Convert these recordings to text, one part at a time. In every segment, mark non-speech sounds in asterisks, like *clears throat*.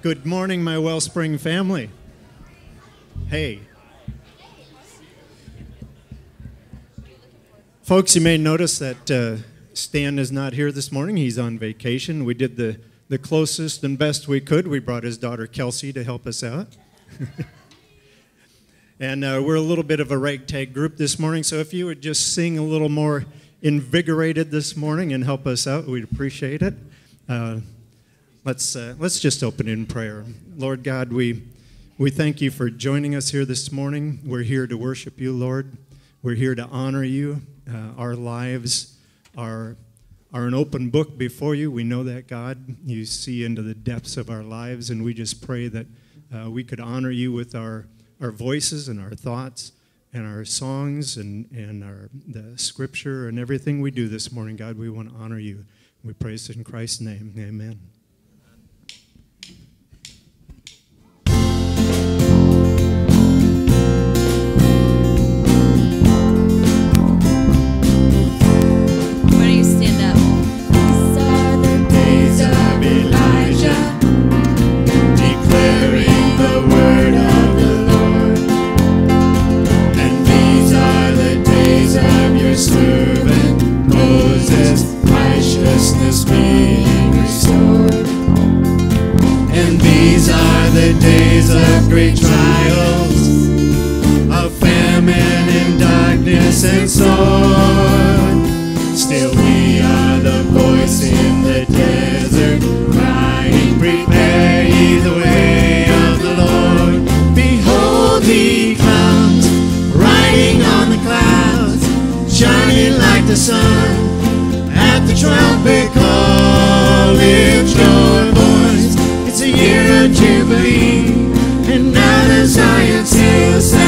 Good morning, my Wellspring family. Hey. Folks, you may notice that uh, Stan is not here this morning. He's on vacation. We did the, the closest and best we could. We brought his daughter Kelsey to help us out. *laughs* and uh, we're a little bit of a ragtag group this morning, so if you would just sing a little more invigorated this morning and help us out, we'd appreciate it. Uh, Let's, uh, let's just open in prayer. Lord God, we, we thank you for joining us here this morning. We're here to worship you, Lord. We're here to honor you. Uh, our lives are, are an open book before you. We know that, God. You see into the depths of our lives, and we just pray that uh, we could honor you with our, our voices and our thoughts and our songs and, and our, the scripture and everything we do this morning, God. We want to honor you. We praise in Christ's name. Amen. be restored. And these are the days of great trials, of famine and darkness and sword. Still we are the voice in the desert, crying, prepare ye the way of the Lord. Behold, he comes, riding on the clouds, shining like the sun its voice. It's a year of jubilee, and now the giant sails.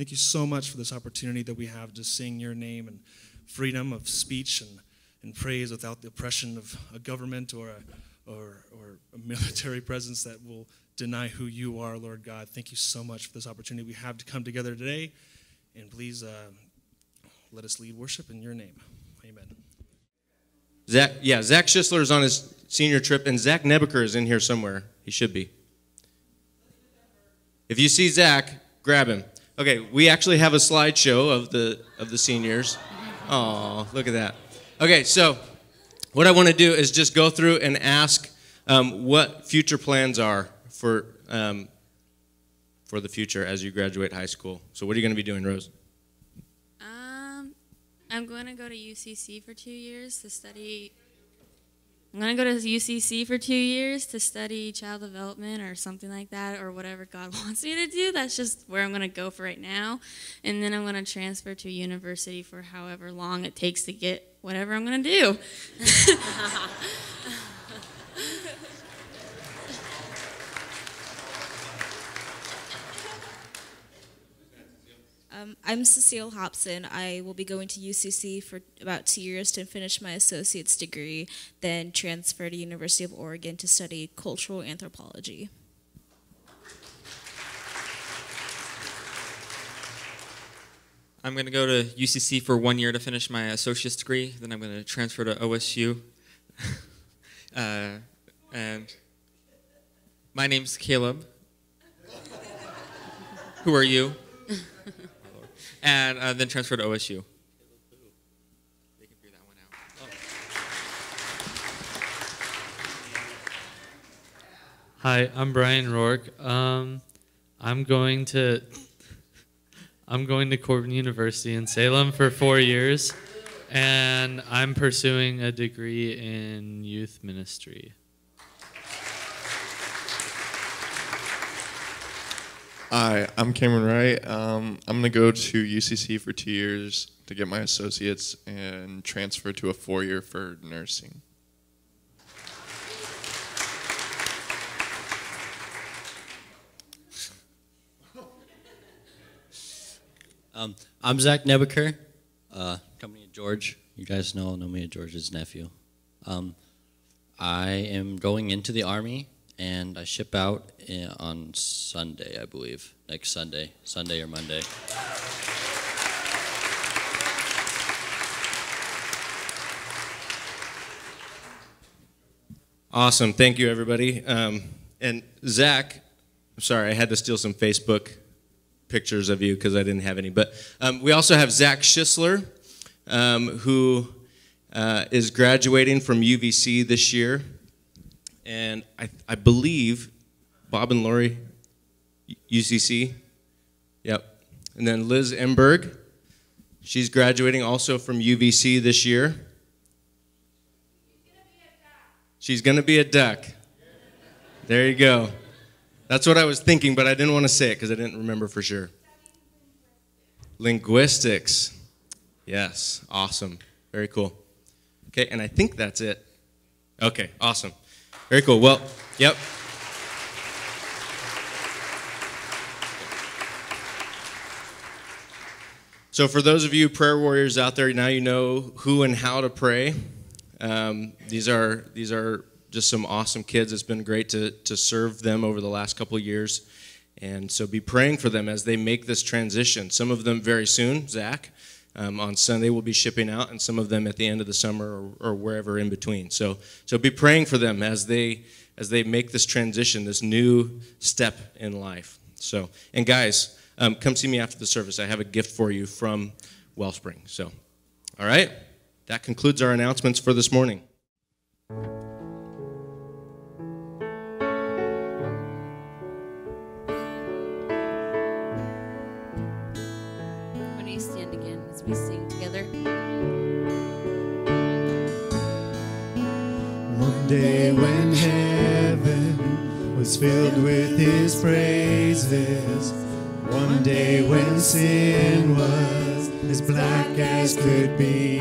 Thank you so much for this opportunity that we have to sing your name and freedom of speech and, and praise without the oppression of a government or a, or, or a *laughs* military presence that will deny who you are, Lord God. Thank you so much for this opportunity we have to come together today. And please uh, let us lead worship in your name. Amen. Zach, yeah, Zach Schisler is on his senior trip, and Zach Nebeker is in here somewhere. He should be. If you see Zach, grab him. Okay, we actually have a slideshow of the of the seniors. Oh, look at that. Okay, so what I want to do is just go through and ask um, what future plans are for um, for the future as you graduate high school. So, what are you going to be doing, Rose? Um, I'm going to go to UCC for two years to study. I'm going to go to UCC for two years to study child development or something like that, or whatever God *laughs* wants me to do. That's just where I'm going to go for right now. And then I'm going to transfer to a university for however long it takes to get whatever I'm going to do. *laughs* *laughs* Um, I'm Cecile Hobson. I will be going to UCC for about two years to finish my associate's degree, then transfer to University of Oregon to study cultural anthropology. I'm going to go to UCC for one year to finish my associate's degree. Then I'm going to transfer to OSU. *laughs* uh, and my name's Caleb. *laughs* Who are you? And uh, then transfer to OSU. Hi, I'm Brian Rourke. Um, I'm going to I'm going to Corban University in Salem for four years, and I'm pursuing a degree in youth ministry. Hi, I'm Cameron Wright. Um, I'm going to go to UCC for two years to get my associates and transfer to a four year for nursing. Um, I'm Zach Nebeker, uh, company of George. You guys know, know me as George's nephew. Um, I am going into the Army and I ship out on Sunday, I believe. Next Sunday, Sunday or Monday. Awesome. Thank you, everybody. Um, and Zach, I'm sorry, I had to steal some Facebook pictures of you because I didn't have any. But um, we also have Zach Schisler, um, who uh, is graduating from UVC this year. And I, I believe Bob and Lori, UCC. Yep. And then Liz Emberg, she's graduating also from UVC this year. She's going to be a duck. There you go. That's what I was thinking, but I didn't want to say it because I didn't remember for sure. Linguistics. Yes, awesome. Very cool. Okay, and I think that's it. Okay, awesome. Very cool. Well, yep. So, for those of you prayer warriors out there, now you know who and how to pray. Um, these are these are just some awesome kids. It's been great to to serve them over the last couple years, and so be praying for them as they make this transition. Some of them very soon. Zach, um, on Sunday we'll be shipping out, and some of them at the end of the summer or, or wherever in between. So so be praying for them as they as they make this transition, this new step in life. So and guys. Um, come see me after the service. I have a gift for you from Wellspring. So, all right. That concludes our announcements for this morning. We sing together? One day when heaven was filled with his praises, one day when sin was as black as could be,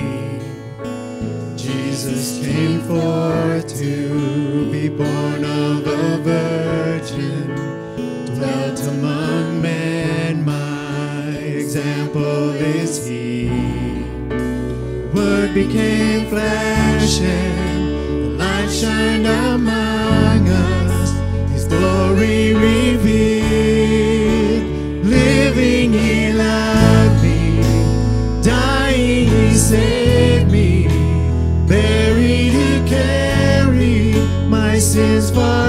Jesus came forth to be born of a virgin, example is he. Word became flesh and the light shined among us. His glory revealed. Living he loved me, dying he saved me, buried he carried my sins far.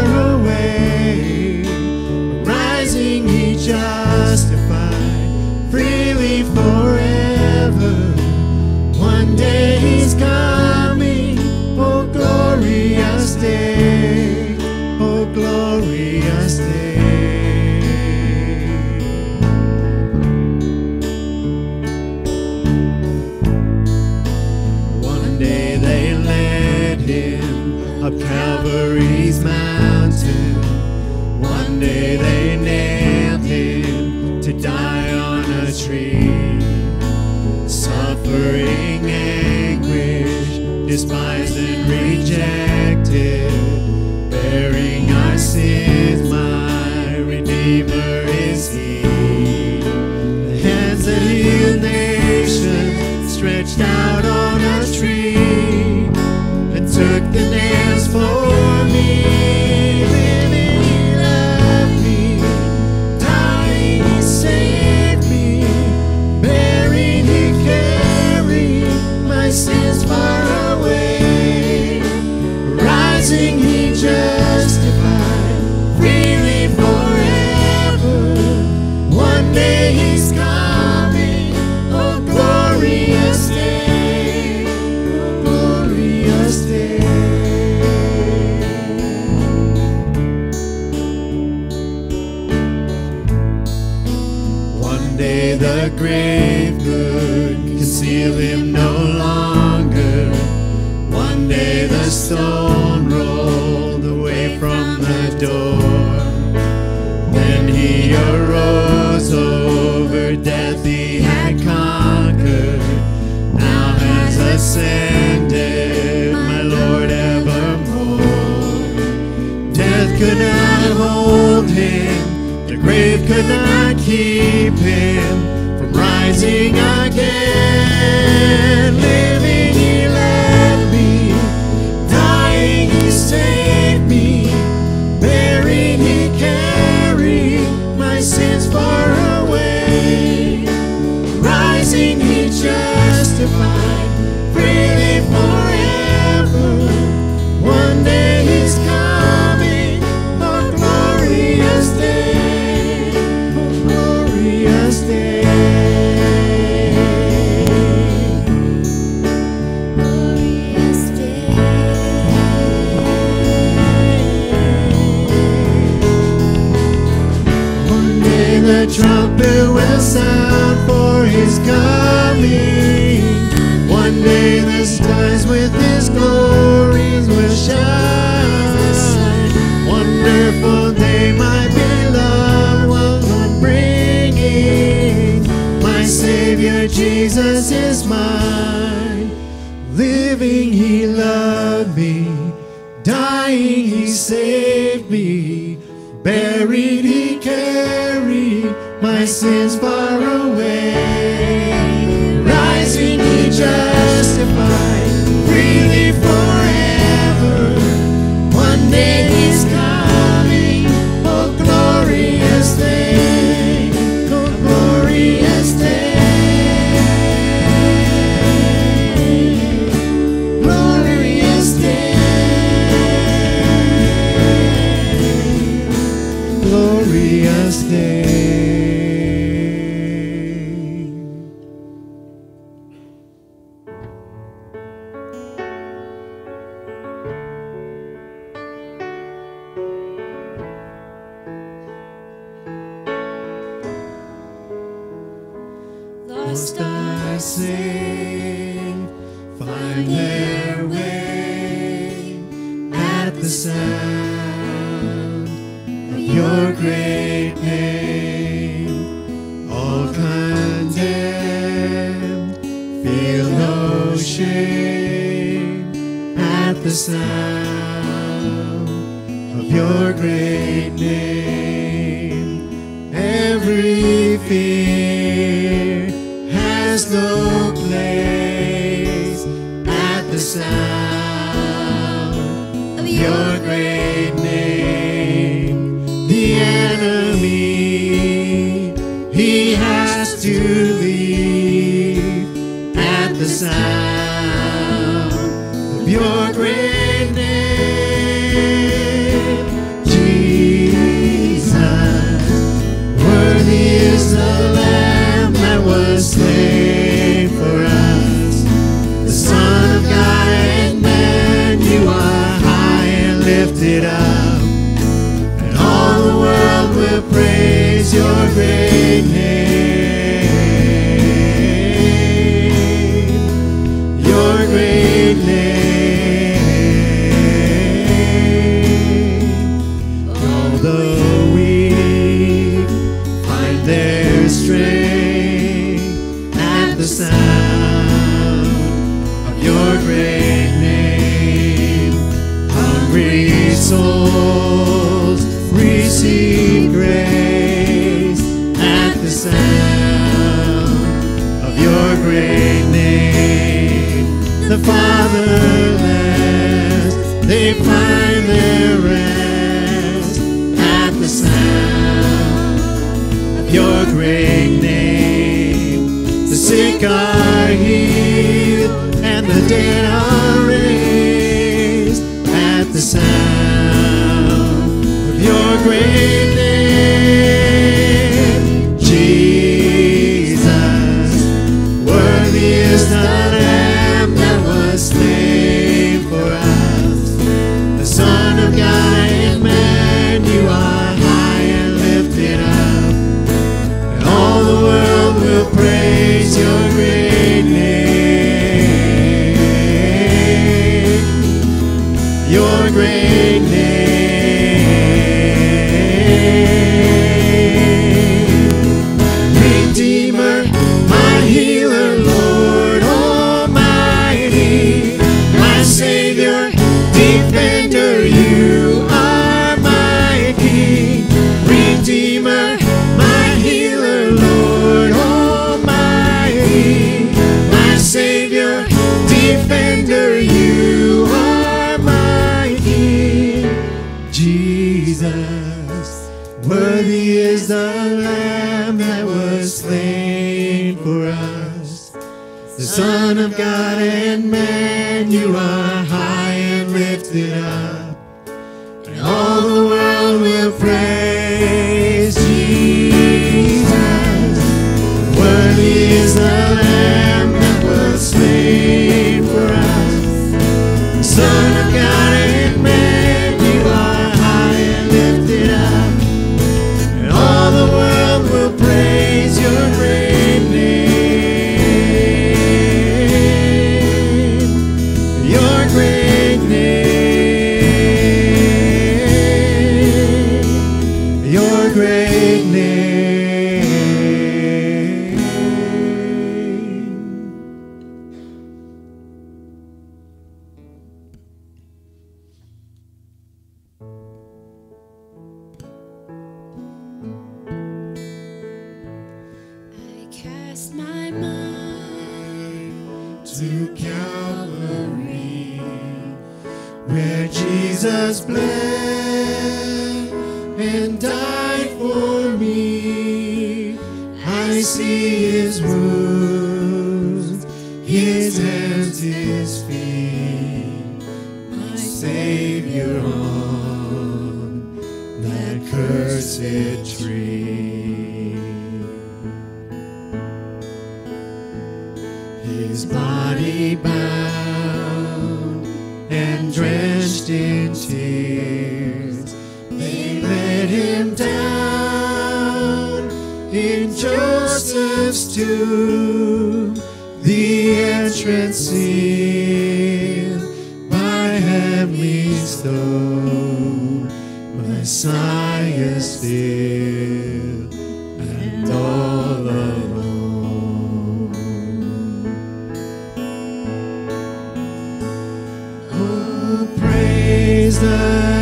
Praise the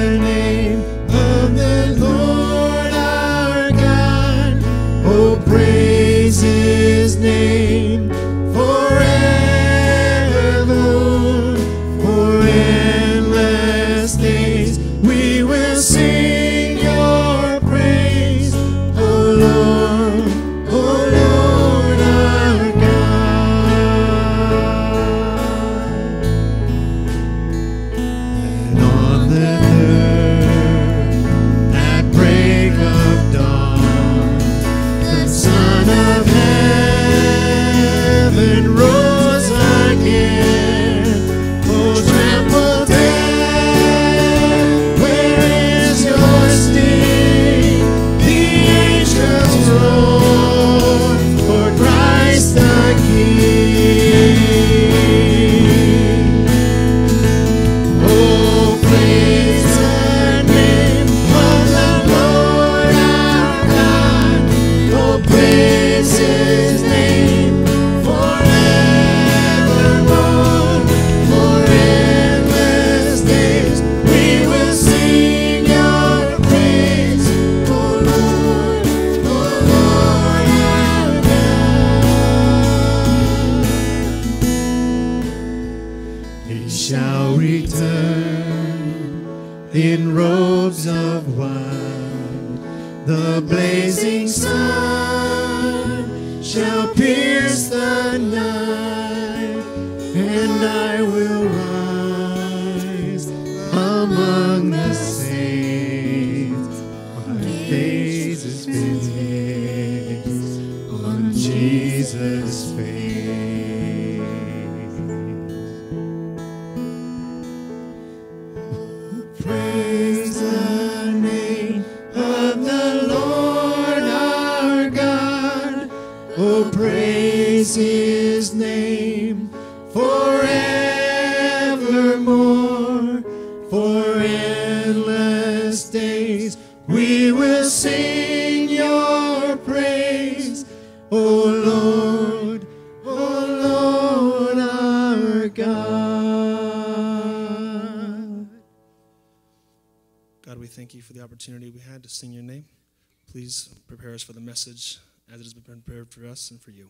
Please prepare us for the message as it has been prepared for us and for you. In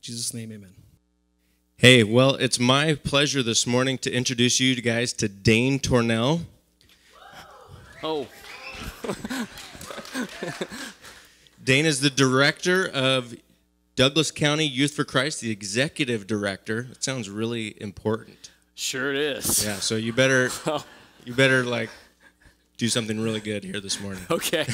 Jesus' name, amen. Hey, well, it's my pleasure this morning to introduce you guys to Dane Tornell. Oh. *laughs* Dane is the director of Douglas County Youth for Christ, the executive director. It sounds really important. Sure it is. Yeah, so you better *laughs* oh. you better like do something really good here this morning. *laughs* Okay.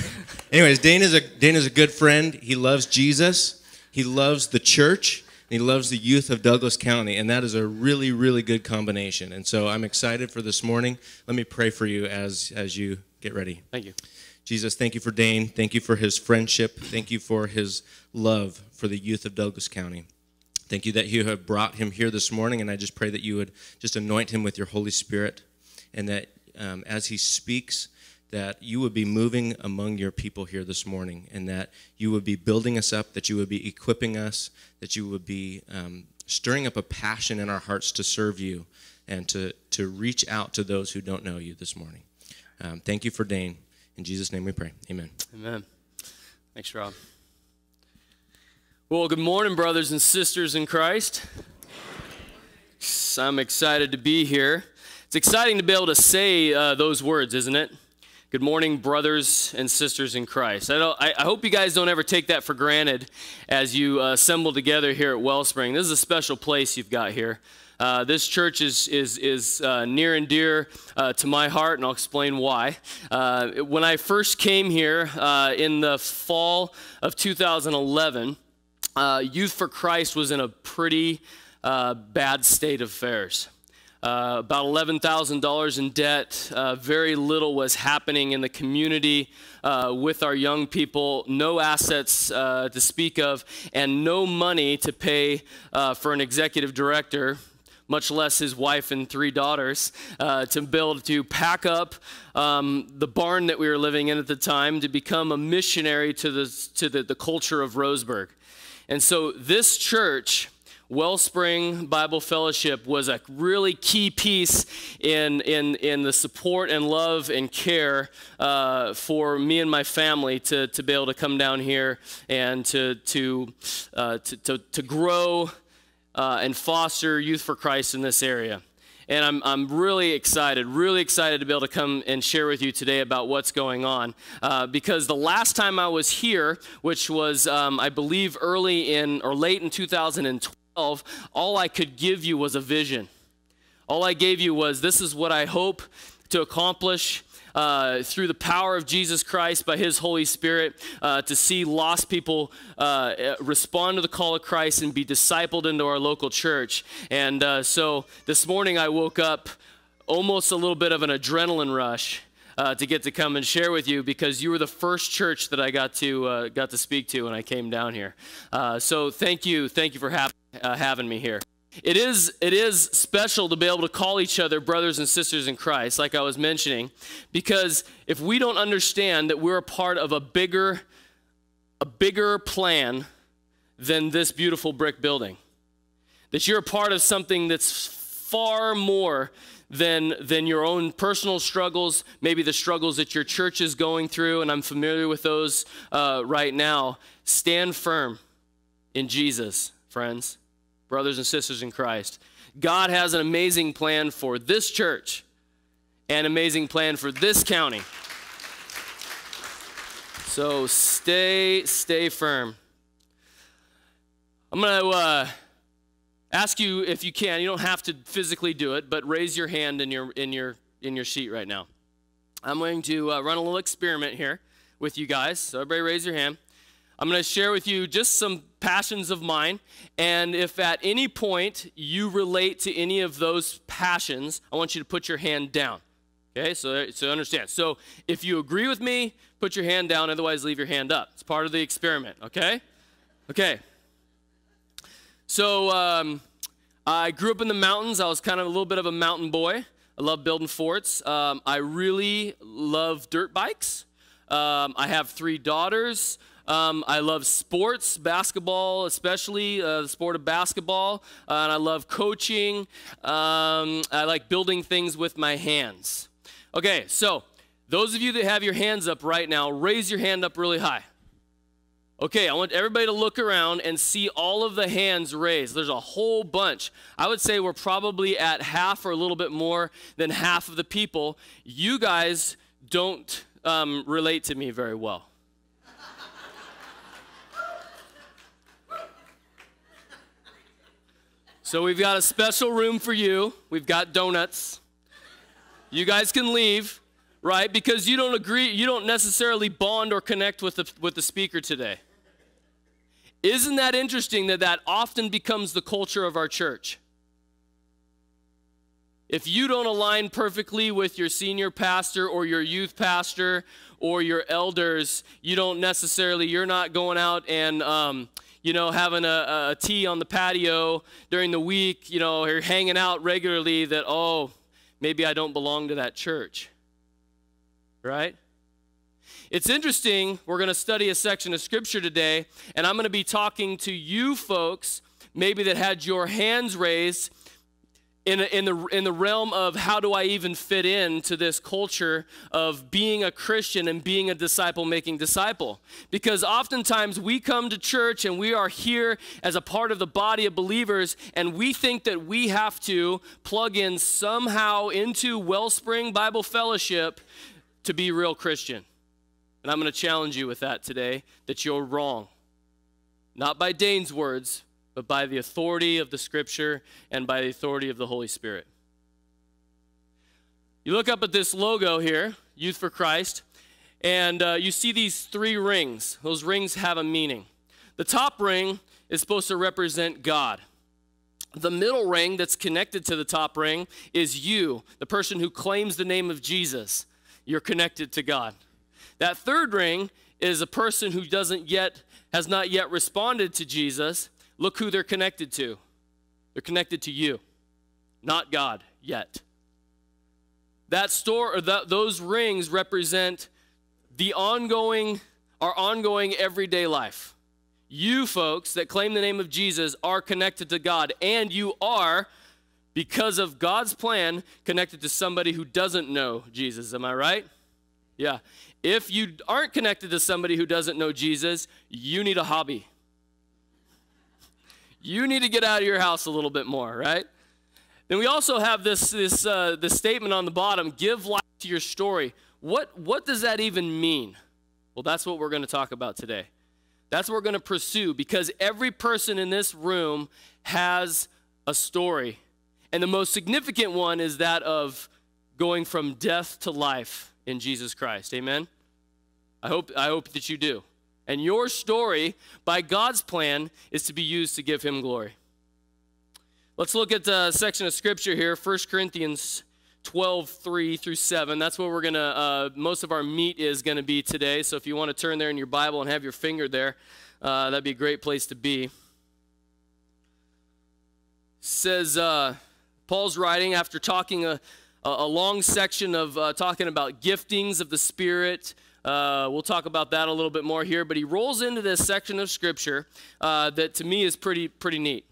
Anyways, Dane is a Dane is a good friend. He loves Jesus. He loves the church. And he loves the youth of Douglas County, and that is a really, really good combination. And so I'm excited for this morning. Let me pray for you as as you get ready. Thank you. Jesus, thank you for Dane. Thank you for his friendship. Thank you for his love for the youth of Douglas County. Thank you that you have brought him here this morning, and I just pray that you would just anoint him with your Holy Spirit, and that um, as he speaks, that you would be moving among your people here this morning, and that you would be building us up, that you would be equipping us, that you would be um, stirring up a passion in our hearts to serve you and to, to reach out to those who don't know you this morning. Um, thank you for Dane. In Jesus' name we pray. Amen. Amen. Thanks, Rob. Well, good morning, brothers and sisters in Christ. I'm excited to be here. It's exciting to be able to say uh, those words, isn't it? Good morning, brothers and sisters in Christ. I, I hope you guys don't ever take that for granted as you uh, assemble together here at Wellspring. This is a special place you've got here. Uh, this church is, is, is uh, near and dear uh, to my heart, and I'll explain why. Uh, when I first came here uh, in the fall of 2011, uh, Youth for Christ was in a pretty bad state of affairs. Uh, about $11,000 in debt. Uh, very little was happening in the community uh, with our young people. No assets uh, to speak of, and no money to pay uh, for an executive director. Much less his wife and three daughters, to build, to pack up um, the barn that we were living in at the time, to become a missionary to the to the, the culture of Roseburg, and so this church Wellspring Bible Fellowship was a really key piece in, in, in the support and love and care uh, for me and my family to, to be able to come down here and to, to, uh, to, to, to, grow uh, and foster Youth for Christ in this area. And I'm, I'm really excited, really excited to be able to come and share with you today about what's going on. Uh, because the last time I was here, which was, um, I believe, early in or late in 2012, all I could give you was a vision. All I gave you was this is what I hope to accomplish uh, through the power of Jesus Christ by His Holy Spirit uh, to see lost people uh, respond to the call of Christ and be discipled into our local church. And uh, so this morning I woke up almost a little bit of an adrenaline rush. Uh, to get to come and share with you because you were the first church that I got to uh, got to speak to when I came down here. so thank you, thank you for having having me here. It is, it is special to be able to call each other brothers and sisters in Christ, like I was mentioning, because if we don't understand that we're a part of a bigger, a bigger plan than this beautiful brick building, that you're a part of something that's far more than, than your own personal struggles, maybe the struggles that your church is going through, and I'm familiar with those uh, right now. Stand firm in Jesus, friends brothers and sisters in Christ. God has an amazing plan for this church and amazing plan for this county. So stay, stay firm. I'm going to uh, ask you if you can. You don't have to physically do it, but raise your hand in your in your in your sheet right now. I'm going to uh, run a little experiment here with you guys. So everybody, raise your hand. I'm going to share with you just some passions of mine, and if at any point you relate to any of those passions, I want you to put your hand down. Okay, so so understand. So if you agree with me, put your hand down. Otherwise, leave your hand up. It's part of the experiment. Okay. Okay. So um, I grew up in the mountains. I was kind of a little bit of a mountain boy. I love building forts. Um, I really love dirt bikes. Um, I have three daughters. Um, I love sports, basketball, especially uh, the sport of basketball, uh, and I love coaching. Um, I like building things with my hands. Okay, so those of you that have your hands up right now, raise your hand up really high. Okay, I want everybody to look around and see all of the hands raised. There's a whole bunch. I would say we're probably at half or a little bit more than half of the people. You guys don't um, relate to me very well. So we've got a special room for you. We've got donuts. You guys can leave, right? Because you don't agree, you don't necessarily bond or connect with the, with the speaker today. Isn't that interesting that that often becomes the culture of our church? If you don't align perfectly with your senior pastor or your youth pastor or your elders, you don't necessarily, you're not going out and, um, you know, having a, a tea on the patio during the week, you know, or hanging out regularly that, oh, maybe I don't belong to that church. Right? It's interesting, we're going to study a section of scripture today, and I'm going to be talking to you folks, maybe that had your hands raised in, in, the, in the realm of how do I even fit in to this culture of being a Christian and being a disciple making disciple. Because oftentimes we come to church and we are here as a part of the body of believers, and we think that we have to plug in somehow into Wellspring Bible Fellowship to be real Christian. And I'm going to challenge you with that today that you're wrong. Not by Dane's words, but by the authority of the Scripture and by the authority of the Holy Spirit. You look up at this logo here, Youth for Christ, and uh, you see these three rings. Those rings have a meaning. The top ring is supposed to represent God. The middle ring that's connected to the top ring is you, the person who claims the name of Jesus. You're connected to God. That third ring is a person who doesn't yet has not yet responded to Jesus Look who they're connected to. They're connected to you, not God yet. That store or that, those rings represent the ongoing, our ongoing everyday life. You folks that claim the name of Jesus are connected to God, and you are, because of God's plan, connected to somebody who doesn't know Jesus. Am I right? Yeah. If you aren't connected to somebody who doesn't know Jesus, you need a hobby you need to get out of your house a little bit more, right? Then we also have this, this, uh, statement on the bottom give life to your story. What, what does that even mean? Well, that's what we're going to talk about today. That's what we're going to pursue because every person in this room has a story. And the most significant one is that of going from death to life in Jesus Christ. Amen? I hope, I hope that you do. And your story, by God's plan, is to be used to give him glory. Let's look at a section of scripture here, 1 Corinthians 12, 3 through 7. That's where we're going to, uh, most of our meat is going to be today. So if you want to turn there in your Bible and have your finger there, uh, that'd be a great place to be. Says, uh, Paul's writing after talking a, a long section of uh, talking about giftings of the Spirit, uh, we'll talk about that a little bit more here, but he rolls into this section of scripture uh, that to me is pretty, pretty neat.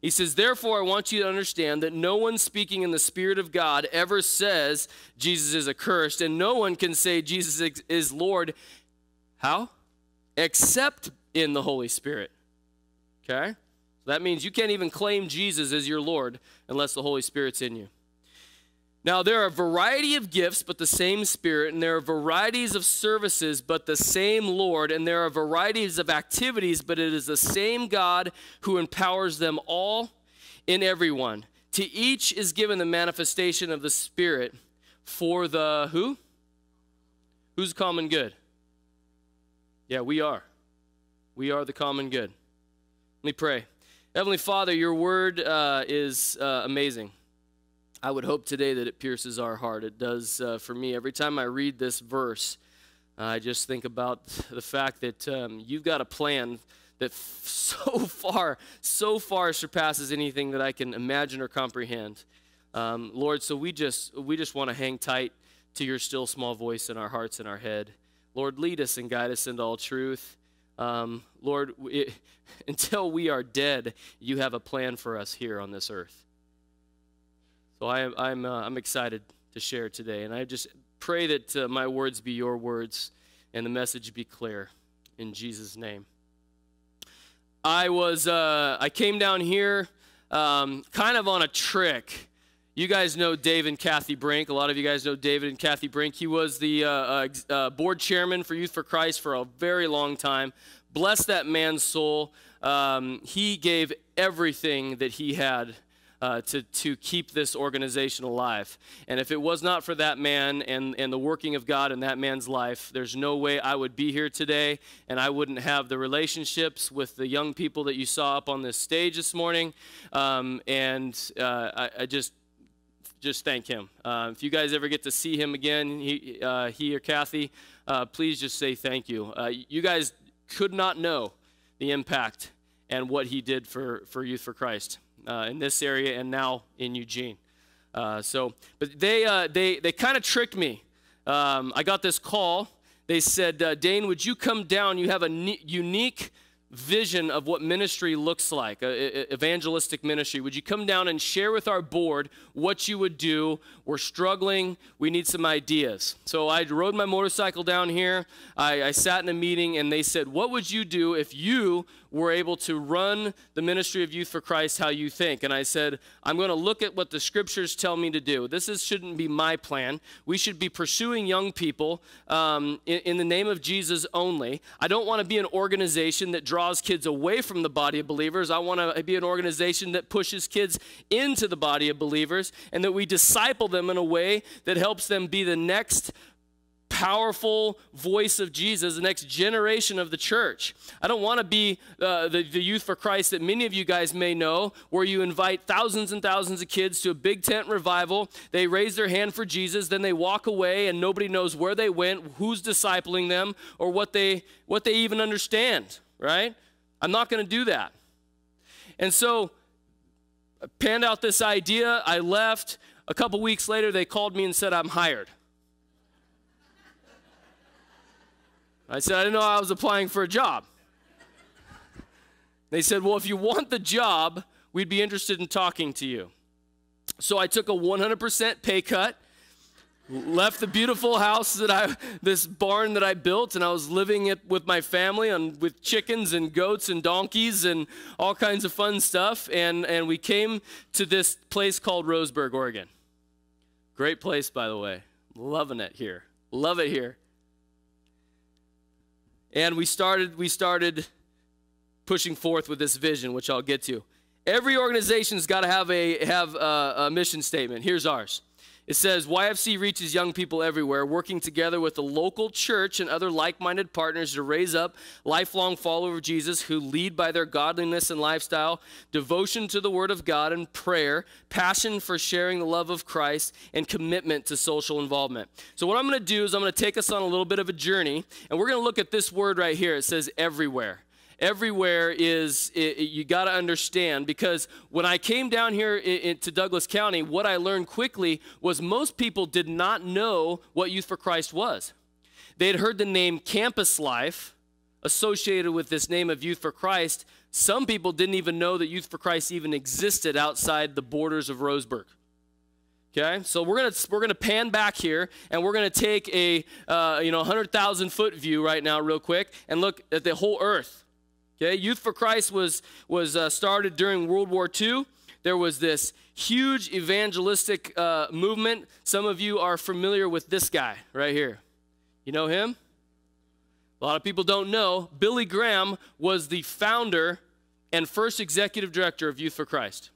He says, Therefore, I want you to understand that no one speaking in the Spirit of God ever says Jesus is accursed, and no one can say Jesus is Lord. How? Except in the Holy Spirit. Okay? So that means you can't even claim Jesus as your Lord unless the Holy Spirit's in you. Now, there are a variety of gifts, but the same Spirit, and there are varieties of services, but the same Lord, and there are varieties of activities, but it is the same God who empowers them all in everyone. To each is given the manifestation of the Spirit for the who? Who's common good? Yeah, we are. We are the common good. Let me pray. Heavenly Father, your word uh, is uh, amazing. I would hope today that it pierces our heart. It does uh, for me. Every time I read this verse, I just think about the fact that um, you've got a plan that *laughs* so far, so far surpasses anything that I can imagine or comprehend. Um, Lord, so we just we just want to hang tight to your still small voice in our hearts and our head. Lord, lead us and guide us into all truth. Um, Lord, it, *laughs* until we are dead, you have a plan for us here on this earth. So I, am I'm, uh, I'm excited to share today, and I just pray that uh, my words be your words and the message be clear. In Jesus' name. I was uh, I came down here um, kind of on a trick. You guys know Dave and Kathy Brink. A lot of you guys know David and Kathy Brink. He was the uh, uh, uh board chairman for Youth for Christ for a very long time. Bless that man's soul. Um, he gave everything that he had uh, to, to keep this organization alive. And if it was not for that man and, and the working of God in that man's life, there's no way I would be here today and I wouldn't have the relationships with the young people that you saw up on this stage this morning. Um, and uh, I, I just just thank him. Uh, if you guys ever get to see him again, he, uh, he or Kathy, uh, please just say thank you. Uh, you guys could not know the impact and what he did for, for Youth for Christ in this area and now in Eugene. Uh, so, but they, uh, they, they kind of tricked me. Um, I got this call. They said, uh, Dane, would you come down? You have a unique vision of what ministry looks like, evangelistic ministry. Would you come down and share with our board what you would do? We're struggling. We need some ideas. So I rode my motorcycle down here. I, I sat in a meeting, and they said, What would you do if you were able to run the ministry of Youth for Christ how you think. And I said, I'm going to look at what the scriptures tell me to do. This is, shouldn't be my plan. We should be pursuing young people um, in, in the name of Jesus only. I don't want to be an organization that draws kids away from the body of believers. I want to be an organization that pushes kids into the body of believers and that we disciple them in a way that helps them be the next powerful voice of Jesus, the next generation of the church. I don't want to be uh, the, the youth for Christ that many of you guys may know, where you invite thousands and thousands of kids to a big tent revival. They raise their hand for Jesus, then they walk away, and nobody knows where they went, who's discipling them, or what they, what they even understand, right? I'm not going to do that. And so, I panned out this idea. I left. A couple weeks later, they called me and said, I'm hired. I said, I didn't know I was applying for a job. They said, Well, if you want the job, we'd be interested in talking to you. So I took a 100% pay cut, left the beautiful house that I, this barn that I built, and I was living it with my family and with chickens and goats and donkeys and all kinds of fun stuff. And, and we came to this place called Roseburg, Oregon. Great place, by the way. Loving it here. Love it here and we started we started pushing forth with this vision which i'll get to every organization's got to have a have a, a, mission statement here's ours it says yfc reaches young people everywhere working together with the local church and other like-minded partners to raise up lifelong followers of jesus who lead by their godliness and lifestyle devotion to the word of god and prayer passion for sharing the love of christ and commitment to social involvement. So what i'm going to do is i'm going to take us on a little bit of a journey and we're going to look at this word right here. It says everywhere everywhere is it, it, you got to understand because when I came down here in, to Douglas County, what I learned quickly was most people did not know what Youth for Christ was. They had heard the name campus life associated with this name of Youth for Christ. Some people didn't even know that Youth for Christ even existed outside the borders of Roseburg. Okay, so we're gonna we're gonna pan back here, and we're gonna take a uh, you know 100,000 foot view right now, real quick, and look at the whole Earth. Okay, Youth for Christ was, was uh, started during World War II. there was this huge evangelistic uh, movement. Some of you are familiar with this guy right here. You know him? A lot of people don't know. Billy Graham was the founder and first executive director of Youth for Christ.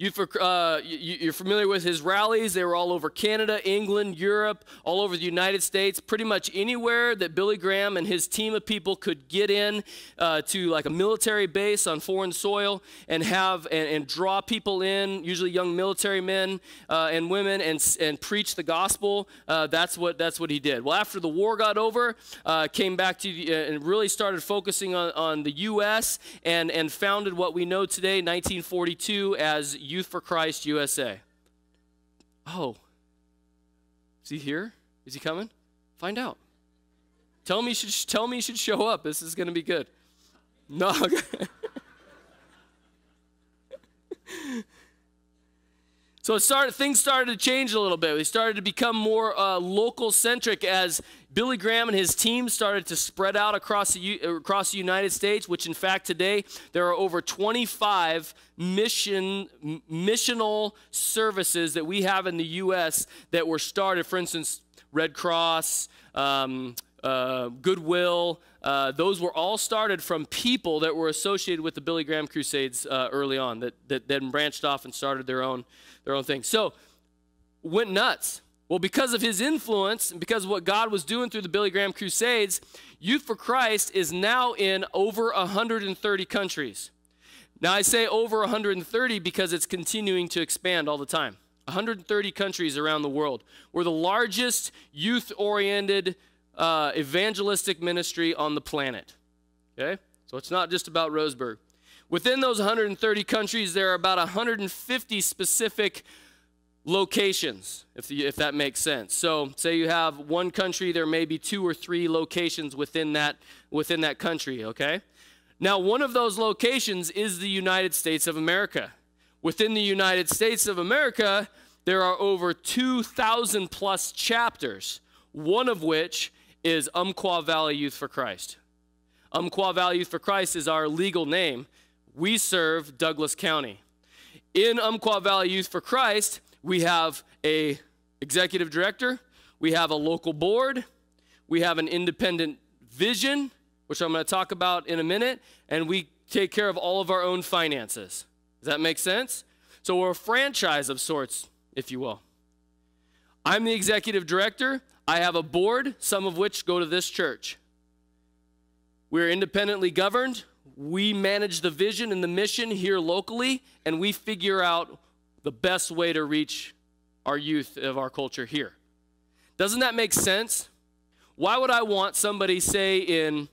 Youth for, uh, you, you're familiar with his rallies. They were all over Canada, England, Europe, all over the United States. Pretty much anywhere that Billy Graham and his team of people could get in uh, to like a military base on foreign soil and have and, and draw people in, usually young military men uh, and women, and, and preach the gospel. Uh, that's what that's what he did. Well, after the war got over, uh, came back to uh, and really started focusing on, on the U.S. and and founded what we know today, 1942, as Youth for Christ USA. Oh, is he here? Is he coming? Find out. Tell me, should tell me should show up. This is going to be good. No. *laughs* So it started, things started to change a little bit. We started to become more uh, local centric as Billy Graham and his team started to spread out across the, across the United States, which in fact today there are over 25 mission, missional services that we have in the U.S. that were started. For instance, Red Cross, um, uh, Goodwill, uh, those were all started from people that were associated with the Billy Graham Crusades uh, early on that, that then branched off and started their own, their own thing. So, went nuts. Well, because of his influence and because of what God was doing through the Billy Graham Crusades, Youth for Christ is now in over 130 countries. Now, I say over 130 because it's continuing to expand all the time. 130 countries around the world. We're the largest youth oriented uh, evangelistic ministry on the planet. Okay? So it's not just about Roseburg. Within those 130 countries, there are about 150 specific locations, if, the, if that makes sense. So, say you have one country, there may be two or three locations within that, within that country, okay? Now, one of those locations is the United States of America. Within the United States of America, there are over 2,000 plus chapters, one of which is Umpqua Valley Youth for Christ. Umpqua Valley Youth for Christ is our legal name. We serve Douglas County. In Umpqua Valley Youth for Christ, we have a executive director, we have a local board, we have an independent vision, which I'm going to talk about in a minute, and we take care of all of our own finances. Does that make sense? So we're a franchise of sorts, if you will. I'm the executive director. I have a board, some of which go to this church. We're independently governed. We manage the vision and the mission here locally, and we figure out the best way to reach our youth of our culture here. Doesn't that make sense? Why would I want somebody, say, in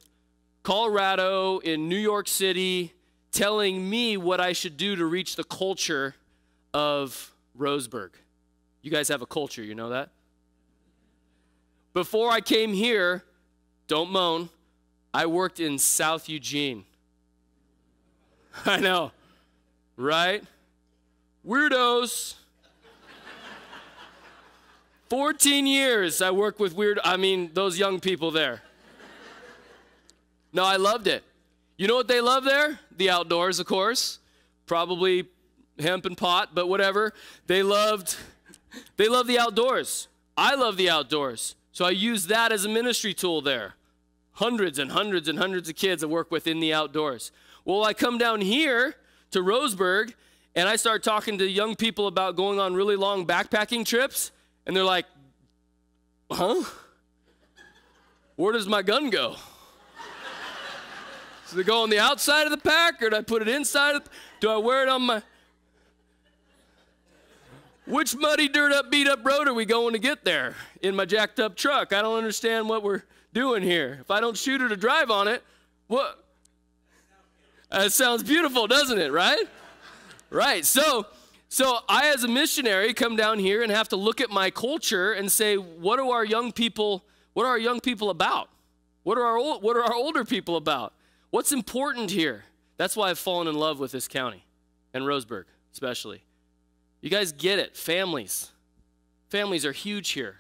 Colorado, in New York City, telling me what I should do to reach the culture of Roseburg? You guys have a culture, you know that? Before I came here, don't moan, I worked in South Eugene. *laughs* I know, right? Weirdos. 14 years I worked with weird, I mean, those young people there. No, I loved it. You know what they love there? The outdoors, of course. Probably hemp and pot, but whatever. They loved they love the outdoors. I love the outdoors. So I use that as a ministry tool there. Hundreds and hundreds and hundreds of kids I work with in the outdoors. Well, I come down here to Roseburg and I start talking to young people about going on really long backpacking trips, and they're like, huh? Where does my gun go? *laughs* Does it go on the outside of the pack, or do I put it inside? Of, do I wear it on my. Which muddy, dirt up, beat up road are we going to get there in my jacked up truck? I don't understand what we're doing here. If I don't shoot or drive on it, what? That sounds beautiful, doesn't it, right? Right. So, so I, as a missionary, come down here and have to look at my culture and say, what are our young people? What are our young people about? What are our what are our older people about? What's important here? That's why I've fallen in love with this county and Roseburg, especially. You guys get it. Families. Families are huge here.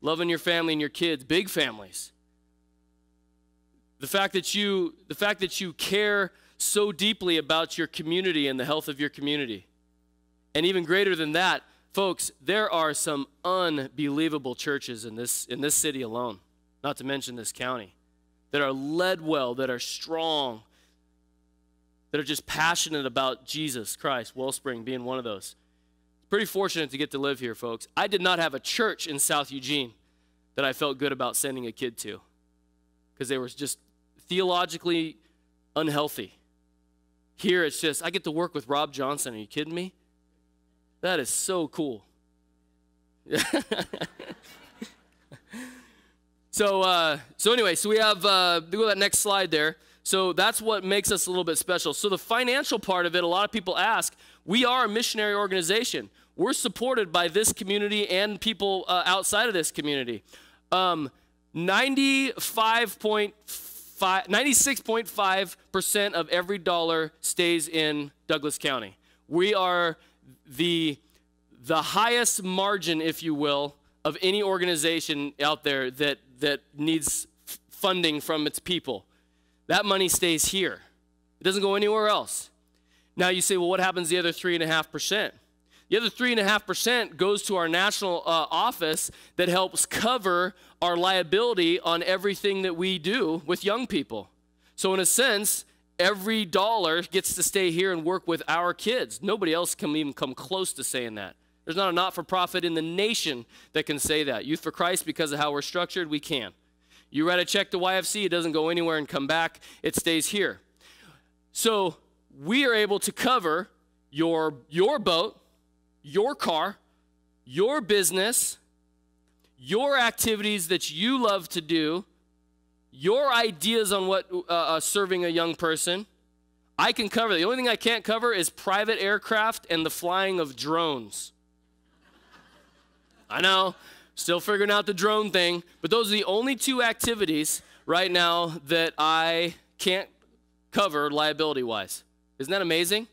Loving your family and your kids, big families. The fact that you the fact that you care so deeply about your community and the health of your community. And even greater than that, folks, there are some unbelievable churches in this, in this city alone, not to mention this county, that are led well, that are strong, that are just passionate about Jesus Christ, Wellspring being one of those. Pretty fortunate to get to live here, folks. I did not have a church in South Eugene that I felt good about sending a kid to because they were just theologically unhealthy. Here it's just, I get to work with Rob Johnson. Are you kidding me? That is so cool. *laughs* so, uh, so anyway, so we have, uh, go to that next slide there. So that's what makes us a little bit special. So the financial part of it, a lot of people ask, we are a missionary organization. We're supported by this community and people uh, outside of this community. Um, 95.5, 96.5% of every dollar stays in Douglas County. We are the, the highest margin, if you will, of any organization out there that, that needs funding from its people. That money stays here. It doesn't go anywhere else. Now you say, well, what happens the other 3.5%? The other 3.5% goes to our national uh, office that helps cover our liability on everything that we do with young people. So, in a sense, every dollar gets to stay here and work with our kids. Nobody else can even come close to saying that. There's not a not for profit in the nation that can say that. Youth for Christ, because of how we're structured, we can. You write a check to YFC, it doesn't go anywhere and come back, it stays here. So, we are able to cover your, your boat your car, your business, your activities that you love to do, your ideas on what uh, uh, serving a young person. I can cover. The only thing I can't cover is private aircraft and the flying of drones. I know, still figuring out the drone thing, but those are the only two activities right now that I can't cover liability wise. Isn't that amazing?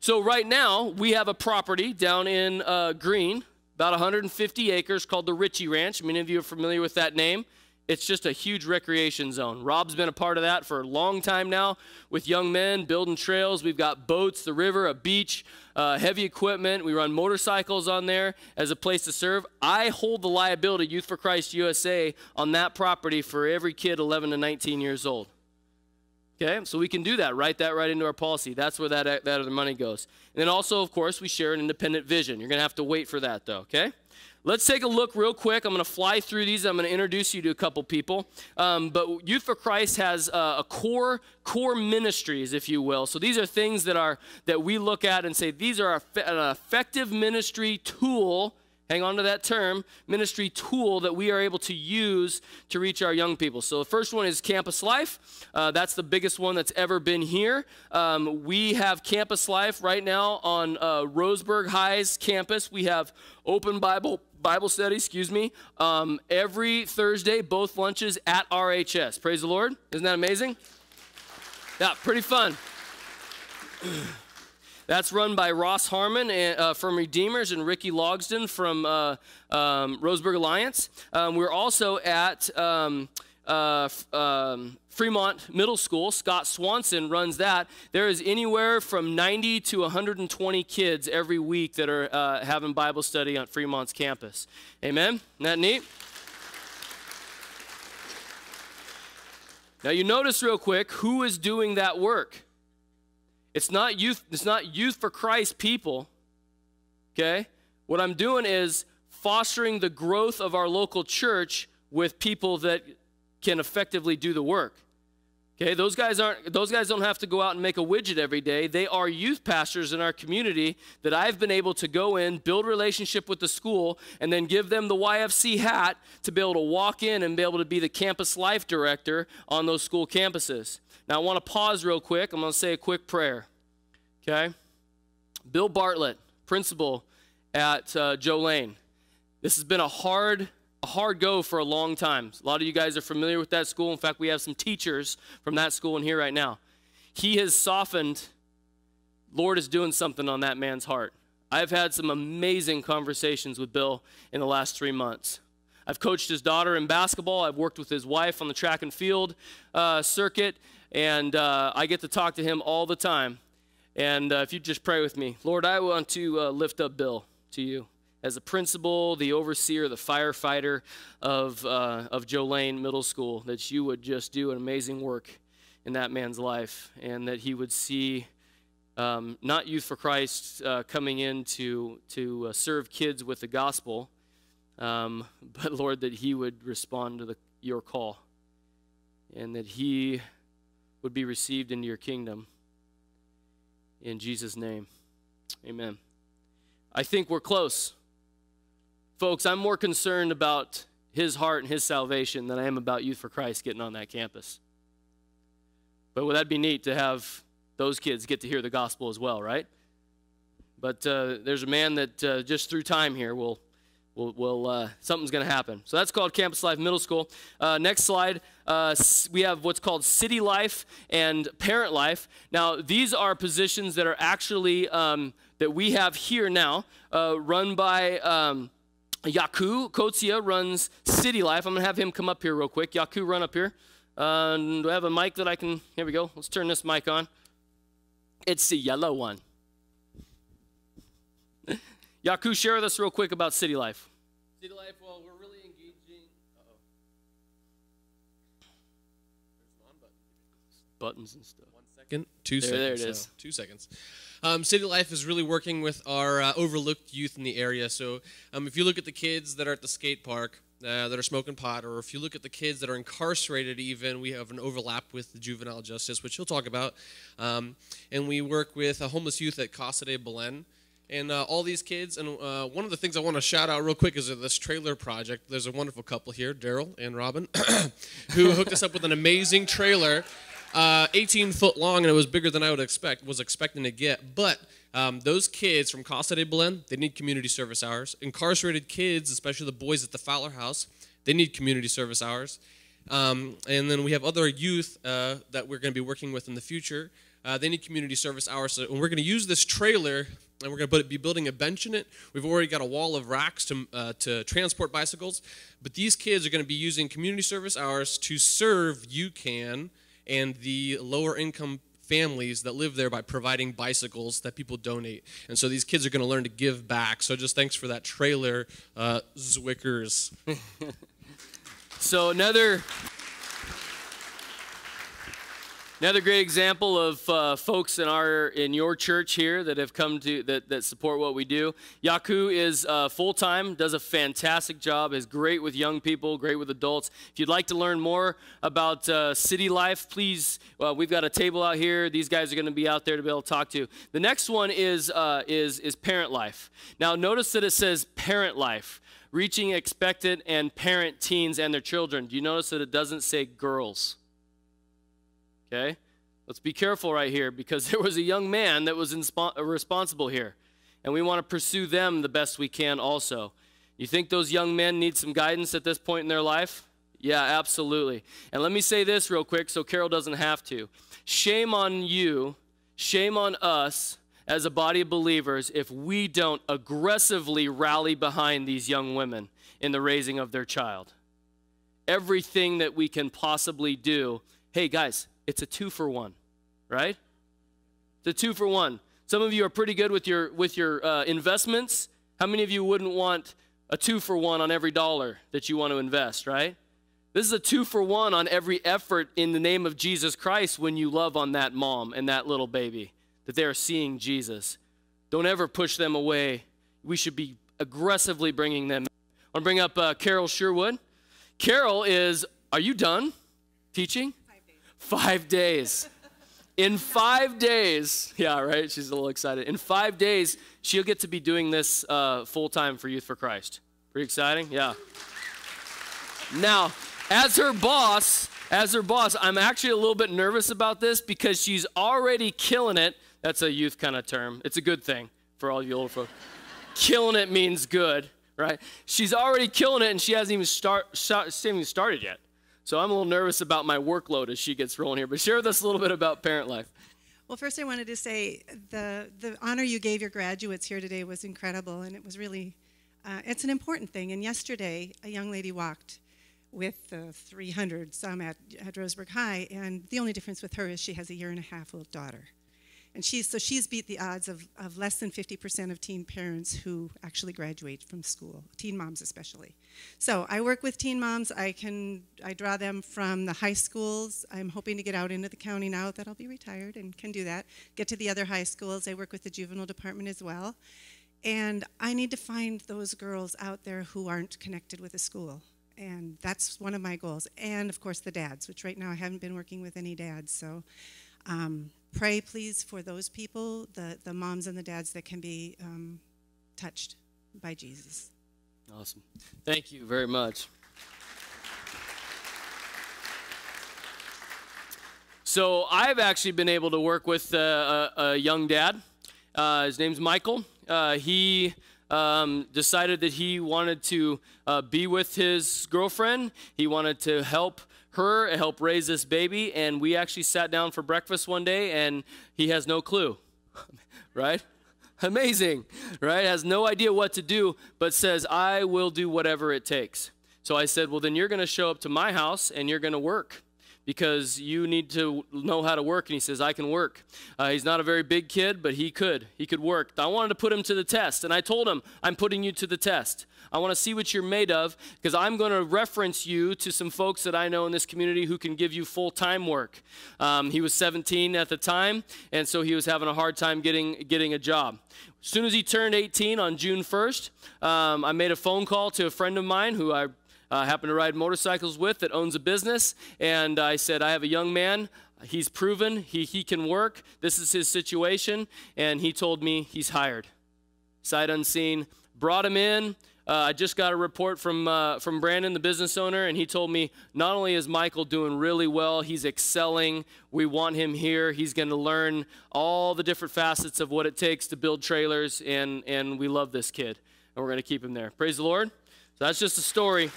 So, right now, we have a property down in uh, Green, about 150 acres, called the Ritchie Ranch. Many of you are familiar with that name. It's just a huge recreation zone. Rob's been a part of that for a long time now with young men building trails. We've got boats, the river, a beach, uh, heavy equipment. We run motorcycles on there as a place to serve. I hold the liability, Youth for Christ USA, on that property for every kid 11 to 19 years old. Okay, so we can do that, write that right into our policy. That's where that, that other money goes. And then also, of course, we share an independent vision. You're going to have to wait for that, though, okay? Let's take a look real quick. I'm going to fly through these. I'm going to introduce you to a couple people. Um, but Youth for Christ has uh, a core core ministries, if you will. So these are things that are that we look at and say these are an effective ministry tool hang on to that term, ministry tool that we are able to use to reach our young people. So the first one is Campus Life. Uh, that's the biggest one that's ever been here. Um, we have Campus Life right now on uh, Roseburg High's campus. We have open Bible. Bible study, excuse me, um, every Thursday, both lunches at RHS. Praise the Lord. Isn't that amazing? Yeah, pretty fun. *clears throat* That's run by Ross Harmon and, uh, from Redeemers and Ricky Logsden from uh, um, Roseburg Alliance. Um, we're also at um, uh, um, Fremont Middle School. Scott Swanson runs that. There is anywhere from 90 to 120 kids every week that are uh, having Bible study on Fremont's campus. Amen? Isn't that neat? Now, you notice real quick who is doing that work. It's not youth, it's not youth for Christ people. Okay? What I'm doing is fostering the growth of our local church with people that can effectively do the work. Okay, those guys aren't those guys don't have to go out and make a widget every day. They are youth pastors in our community that I've been able to go in, build relationship with the school, and then give them the YFC hat to be able to walk in and be able to be the campus life director on those school campuses. Now I want to pause real quick. I'm going to say a quick prayer. Okay? Bill Bartlett, principal at uh, Joe Lane. This has been a hard a hard go for a long time. A lot of you guys are familiar with that school. In fact, we have some teachers from that school in here right now. He has softened, Lord is doing something on that man's heart. I've had some amazing conversations with Bill in the last three months. I've coached his daughter in basketball. I've worked with his wife on the track and field uh, circuit, and uh, I get to talk to him all the time. And uh, if you just pray with me, Lord, I want to uh, lift up Bill to you as the principal, the overseer, the firefighter of, uh, of Joe Middle School, that you would just do an amazing work in that man's life and that he would see um, not Youth for Christ uh, coming in to, to uh, serve kids with the gospel, um, *laughs* but Lord, that he would respond to the, your call and that he would be received into your kingdom. In Jesus' name, amen. I think we're close. Folks, I'm more concerned about his heart and his salvation than I am about Youth for Christ getting on that campus. But would that be neat to have those kids get to hear the gospel as well, right? But uh, there's a man that uh, just through time here will, will, will uh, something's going to happen. So that's called Campus Life Middle School. Uh, next slide, uh, we have what's called City Life and Parent Life. Now these are positions that are actually um, that we have here now, uh, run by. Um, Yaku Kotsia runs City Life. I'm going to have him come up here real quick. Yaku, run up here. Uh, do I have a mic that I can? Here we go. Let's turn this mic on. It's the yellow one. *laughs* Yaku, share with us real quick about City Life. City Life, well, we're really engaging. Uh-oh. Buttons and stuff. Second. Two There- seconds. there it is. so two seconds. Um, City Life is really working with our uh, overlooked youth in the area. So um, if you look at the kids that are at the skate park, uh, that are smoking pot, or if you look at the kids that are incarcerated, even we have an overlap with the juvenile justice, which he'll talk about. Um, and we work with a homeless youth at Casa de Belen. And uh, all these kids, and uh, one of the things I want to shout out real quick is this trailer project. There's a wonderful couple here, Daryl and Robin, *coughs* who hooked us up with an amazing trailer, uh, 18 foot long, and it was bigger than I would expect was expecting to get. But um, those kids from Casa de Belen, they need community service hours. Incarcerated kids, especially the boys at the Fowler House, they need community service hours. Um, and then we have other youth uh, that we're going to be working with in the future. Uh, they need community service hours. So, and we're going to use this trailer and we're going to be building a bench in it. We've already got a wall of racks to, uh, to transport bicycles. But these kids are going to be using community service hours to serve UCAN and the lower income families that live there by providing bicycles that people donate. And so these kids are going to learn to give back. So just thanks for that trailer, uh, Zwickers. *laughs* So another another great example of uh, folks in our in your church here that have come to that, that support what we do. Yaku is uh, full time, does a fantastic job, is great with young people, great with adults. If you'd like to learn more about uh, city life, please. Well, we've got a table out here. These guys are going to be out there to be able to talk to. The next one is uh, is is parent life. Now notice that it says parent life reaching expectant and parent teens and their children. Do you notice that it doesn't say girls? Okay? Let's be careful right here because *laughs* there was a young man that was inspo- uh, responsible here. And we want to pursue them the best we can also. You think those young men need some guidance at this point in their life? Yeah, absolutely. And let me say this real quick so Carol doesn't have to. Shame on you, shame on us as a body of believers if we don't aggressively rally behind these young women in the raising of their child. Everything that we can possibly do. Hey, guys, it's a two for one, right? It's a two for one. Some of you are pretty good with your with your uh, investments. How many of you wouldn't want a two for one on every dollar that you want to invest, right? This is a two for one on every effort in the name of Jesus Christ when you love on that mom and that little baby, that they are seeing Jesus. Don't ever push them away. We should be aggressively bringing them. I want to bring up uh, Carol Sherwood. Carol is, are you done teaching? Five days. In five days, yeah, right? She's a little excited. In five days, she'll get to be doing this uh, full time for Youth for Christ. Pretty exciting? Yeah. Now, as her boss, as her boss, I'm actually a little bit nervous about this because she's already killing it. That's a youth kind of term. It's a good thing for all you old folks. killing it means good, right? She's already killing it and she hasn't even start, start, she hasn't even started yet. So I'm a little nervous about my workload as she gets rolling here. But share with us a little bit about parent life. Well, first I wanted to say the the honor you gave your graduates here today was incredible, and it was really uh, it's an important thing. And yesterday, a young lady walked with the 300 some at, at Roseburg High, and the only difference with her is she has a year and a half old daughter. And she's, so she's beat the odds of, of less than 50% of teen parents who actually graduate from school, teen moms especially. So I work with teen moms. I can I draw them from the high schools. I'm hoping to get out into the county now that I'll be retired and can do that. Get to the other high schools. I work with the juvenile department as well. And I need to find those girls out there who aren't connected with a school. And that's one of my goals. And of course, the dads, which right now I haven't been working with any dads. So um, pray, please, for those people, the, the moms and the dads that can be um, touched by Jesus. Awesome. Thank you very much. So I've actually been able to work with uh, a, a young dad. Uh, his name's Michael. Uh, he um, decided that he wanted to uh, be with his girlfriend. He wanted to help her help raise this baby, and we actually sat down for breakfast one day, and he has no clue, *laughs* right? Amazing, right? Has no idea what to do, but says, I will do whatever it takes. So I said, Well, then you're going to show up to my house and you're going to work because you need to know how to work. And he says, I can work. Uh, he's not a very big kid, but he could. He could work. I wanted to put him to the test. And I told him, I'm putting you to the test. I want to see what you're made of because I'm going to reference you to some folks that I know in this community who can give you full time work. Um, he was 17 at the time, and so he was having a hard time getting, getting a job. As soon as he turned 18 on June 1st, um, I made a phone call to a friend of mine who I uh, happen to ride motorcycles with that owns a business. And I said, I have a young man. He's proven he, he can work. This is his situation. And he told me he's hired. Sight unseen. Brought him in. Uh, I just got a report from, uh, from Brandon, the business owner, and he told me not only is Michael doing really well, he's excelling. We want him here. He's going to learn all the different facets of what it takes to build trailers, and, and we love this kid, and we're going to keep him there. Praise the Lord. So that's just a story.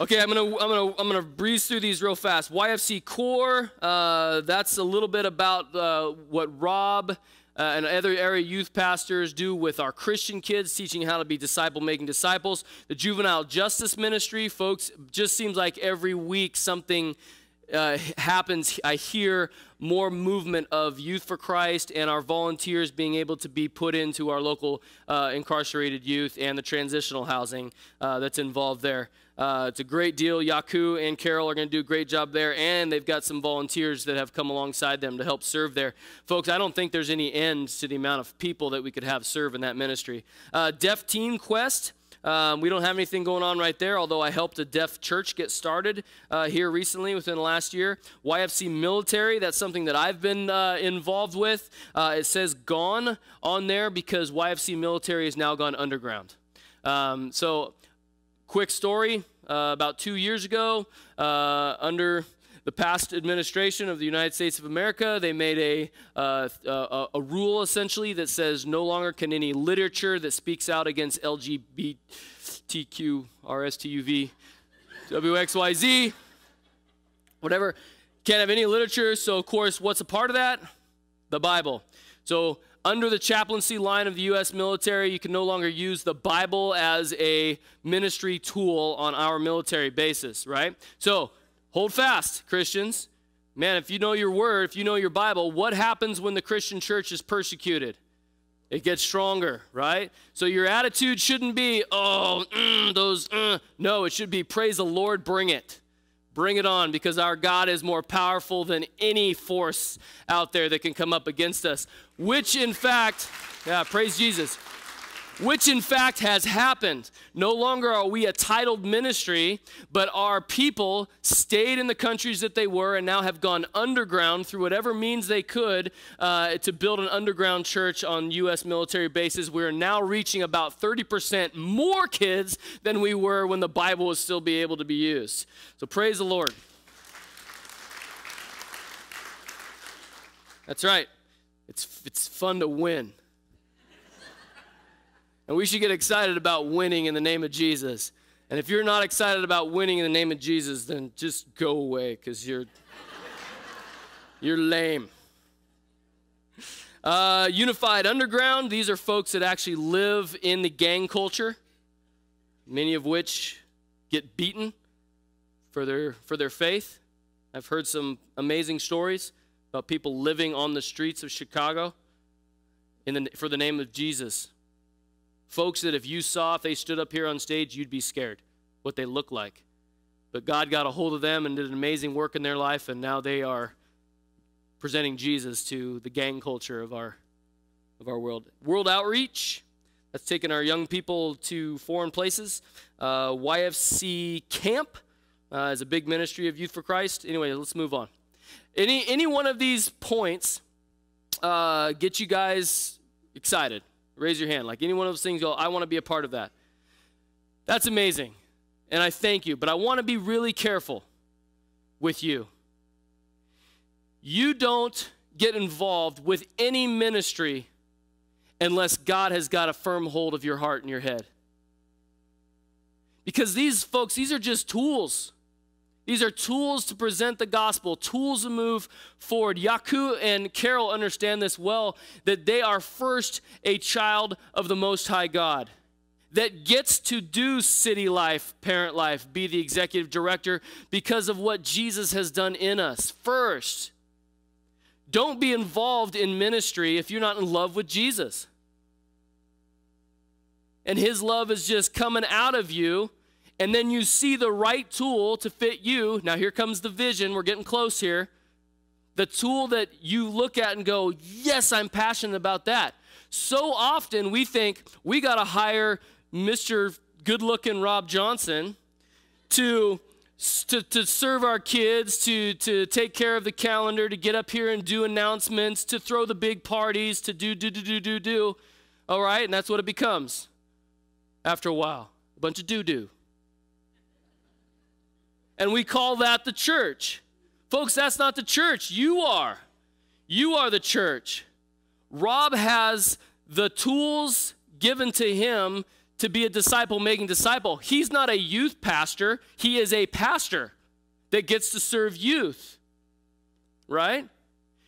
Okay, I'm gonna I'm gonna I'm gonna breeze through these real fast. YFC Core. Uh, that's a little bit about uh, what Rob uh, and other area youth pastors do with our Christian kids, teaching how to be disciple making disciples. The Juvenile Justice Ministry, folks, just seems like every week something uh, happens. I hear more movement of Youth for Christ and our volunteers being able to be put into our local uh, incarcerated youth and the transitional housing uh, that's involved there. Uh, it's a great deal. Yaku and Carol are going to do a great job there, and they've got some volunteers that have come alongside them to help serve there. Folks, I don't think there's any end to the amount of people that we could have serve in that ministry. Uh, Deaf Teen Quest. Um, we don't have anything going on right there, although I helped a deaf church get started uh, here recently within the last year. YFC Military, that's something that I've been uh, involved with. Uh, it says gone on there because YFC Military has now gone underground. Um, so, quick story uh, about two years ago, uh, under the past administration of the United States of America, they made a, uh, a, a, rule essentially that says no longer can any literature that speaks out against LGBTQ, RSTUV, WXYZ, whatever, can't have any literature. So, of course, what's a part of that? The Bible. So, under the chaplaincy line of the U.S. military, you can no longer use the Bible as a ministry tool on our military basis, right? So, hold fast, Christians. Man, if you know your word, if you know your Bible, what happens when the Christian church is persecuted? It gets stronger, right? So your attitude shouldn't be, oh, mm, those, uh. no, it should be, praise the Lord, bring it. Bring it on because our God is more powerful than any force out there that can come up against us. Which, in fact, yeah, praise Jesus which in fact has happened. No longer are we a titled ministry, but our people stayed in the countries that they were and now have gone underground through whatever means they could uh, to build an underground church on U.S. military bases. We are now reaching about 30% more kids than we were when the Bible was still be able to be used. So praise the Lord. That's right. It's, it's fun to win. And we should get excited about winning in the name of Jesus. And if you're not excited about winning in the name of Jesus, then just go away because you're you're lame. Uh, Unified Underground, these are folks that actually live in the gang culture, many of which get beaten for their, for their faith. I've heard some amazing stories about people living on the streets of Chicago in the, for the name of Jesus. Folks that if you saw, if they stood up here on stage, you'd be scared what they look like. But God got a hold of them and did an amazing work in their life, and now they are presenting Jesus to the gang culture of our, of our world. World Outreach, that's taking our young people to foreign places. Uh, YFC Camp uh, is a big ministry of Youth for Christ. Anyway, let's move on. Any, any one of these points uh, get you guys excited? Raise your hand. Like any one of those things, go, I want to be a part of that. That's amazing. And I thank you. But I want to be really careful with you. You don't get involved with any ministry unless God has got a firm hold of your heart and your head. Because these folks, these are just tools. These are tools to present the gospel, tools to move forward. Yaku and Carol understand this well that they are first a child of the Most High God that gets to do city life, parent life, be the executive director because of what Jesus has done in us. First, don't be involved in ministry if you're not in love with Jesus. And his love is just coming out of you and then you see the right tool to fit you. Now, here comes the vision. We're getting close here. The tool that you look at and go, Yes, I'm passionate about that. So often we think we got to hire Mr. Good looking Rob Johnson to, to, to serve our kids, to, to take care of the calendar, to get up here and do announcements, to throw the big parties, to do, do, do, do, do, do. All right? And that's what it becomes after a while a bunch of doo doo. And we call that the church. Folks, that's not the church. You are. You are the church. Rob has the tools given to him to be a disciple making disciple. He's not a youth pastor, he is a pastor that gets to serve youth. Right?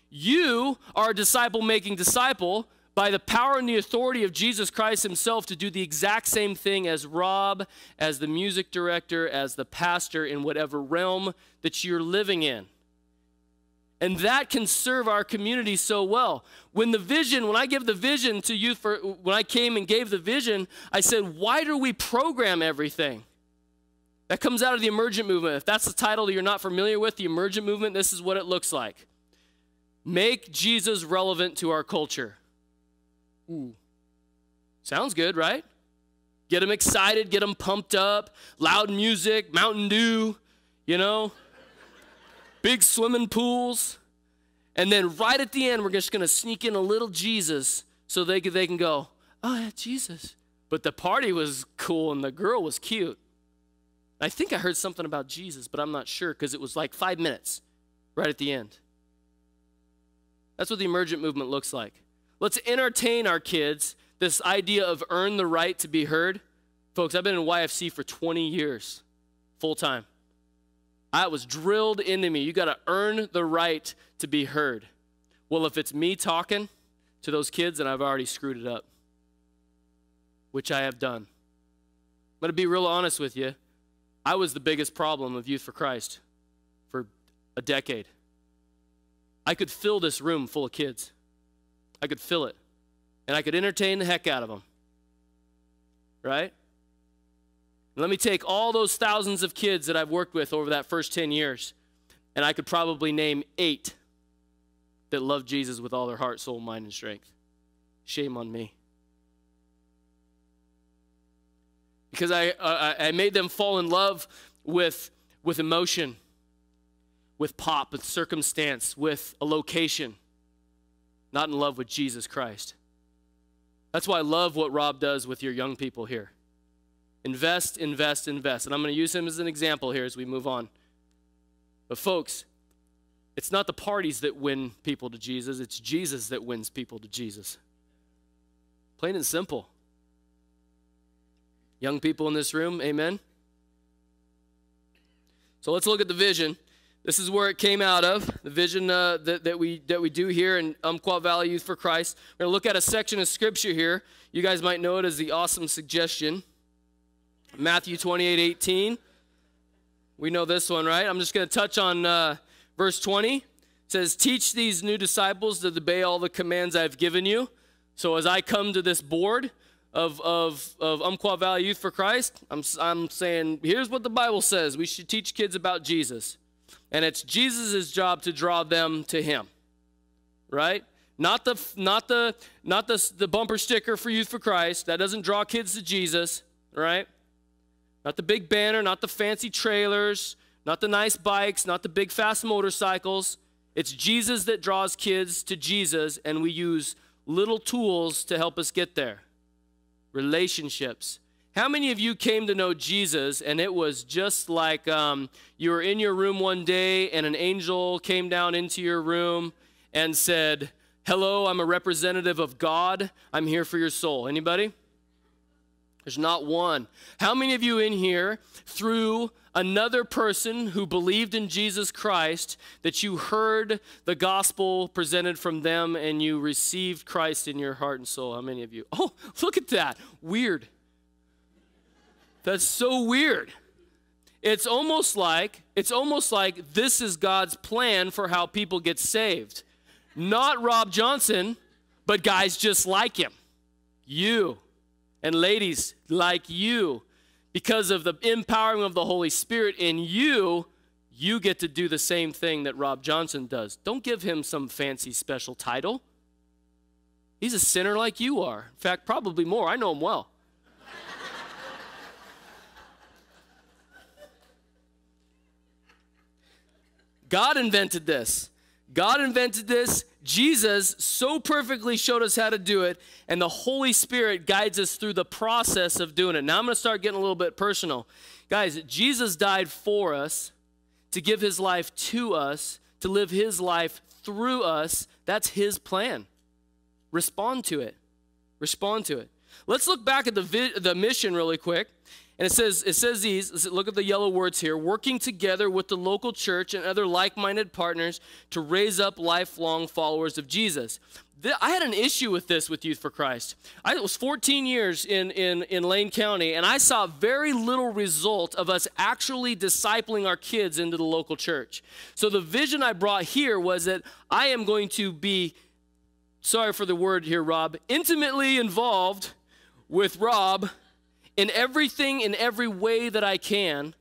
You are a disciple making disciple by the power and the authority of Jesus Christ Himself to do the exact same thing as Rob, as the music director, as the pastor in whatever realm that you're living in. And that can serve our community so well. When the vision, when I give the vision to youth, for, when I came and gave the vision, I said, why do we program everything? That comes out of the emergent movement. If that's the title that you're not familiar with, the emergent movement, this is what it looks like. Make Jesus relevant to our culture. Ooh. Sounds good, right? Get them excited, get them pumped up, loud music, Mountain Dew, you know, big swimming pools. And then right at the end, we're just going to sneak in a little Jesus so they they can go, oh, yeah, Jesus. But the party was cool and the girl was cute. I think I heard something about Jesus, but I'm not sure because it was like five minutes right at the end. That's what the emergent movement looks like. Let's entertain our kids this idea of earn the right to be heard. Folks, I've been in YFC for 20 years, full time. I was drilled into me. You got to earn the right to be heard. Well, if it's me talking to those kids, then I've already screwed it up, which I have done. I'm going to be real honest with you. I was the biggest problem of Youth for Christ for a decade. I could fill this room full of kids. I could fill it. And I could entertain the heck out of them. Right? And let me take all those thousands of kids that I've worked with over that first 10 years, and I could probably name eight that love Jesus with all their heart, soul, mind, and strength. Shame on me. Because I, uh, I made them fall in love with, with emotion, with pop, with circumstance, with a location not in love with Jesus Christ. That's why I love what Rob does with your young people here. Invest, invest, invest. And I'm going to use him as an example here as we move on. But, folks, it's not the parties that win people to Jesus, it's Jesus that wins people to Jesus. Plain and simple. Young people in this room, amen? So let's look at the vision. This is where it came out of, the vision uh, that, that, we, that we do here in Umpqua Valley Youth for Christ. We're going to look at a section of scripture here. You guys might know it as the awesome suggestion. Matthew 28 18. We know this one, right? I'm just going to touch on uh, verse 20. It says, Teach these new disciples to obey all the commands I've given you. So as I come to this board of, of, of Umpqua Valley Youth for Christ, I'm, I'm saying, here's what the Bible says. We should teach kids about Jesus. And it's Jesus' job to draw them to him. Right? Not the not the not the, the bumper sticker for Youth for Christ. That doesn't draw kids to Jesus, right? Not the big banner, not the fancy trailers, not the nice bikes, not the big fast motorcycles. It's Jesus that draws kids to Jesus, and we use little tools to help us get there. Relationships. How many of you came to know Jesus and it was just like um, you were in your room one day and an angel came down into your room and said, Hello, I'm a representative of God. I'm here for your soul. Anybody? There's not one. How many of you in here, through another person who believed in Jesus Christ, that you heard the gospel presented from them and you received Christ in your heart and soul? How many of you? Oh, *laughs* look at that. Weird. That's so weird. It's almost like it's almost like this is God's plan for how people get saved. Not Rob Johnson, but guys just like him. You and ladies like you because of the empowering of the Holy Spirit in you, you get to do the same thing that Rob Johnson does. Don't give him some fancy special title. He's a sinner like you are. In fact, probably more. I know him well. God invented this. God invented this. Jesus so perfectly showed us how to do it, and the Holy Spirit guides us through the process of doing it. Now I'm going to start getting a little bit personal. Guys, Jesus died for us to give his life to us, to live his life through us. That's his plan. Respond to it. Respond to it. Let's look back at the, the mission really quick. And it says, it says these, look at the yellow words here, working together with the local church and other like-minded partners to raise up lifelong followers of Jesus. I had an issue with this with Youth for Christ. I was 14 years in, in, in Lane County, and I saw very little result of us actually discipling our kids into the local church. So the vision I brought here was that I am going to be, sorry for the word here, Rob, intimately involved with Rob in everything, in every way that I can,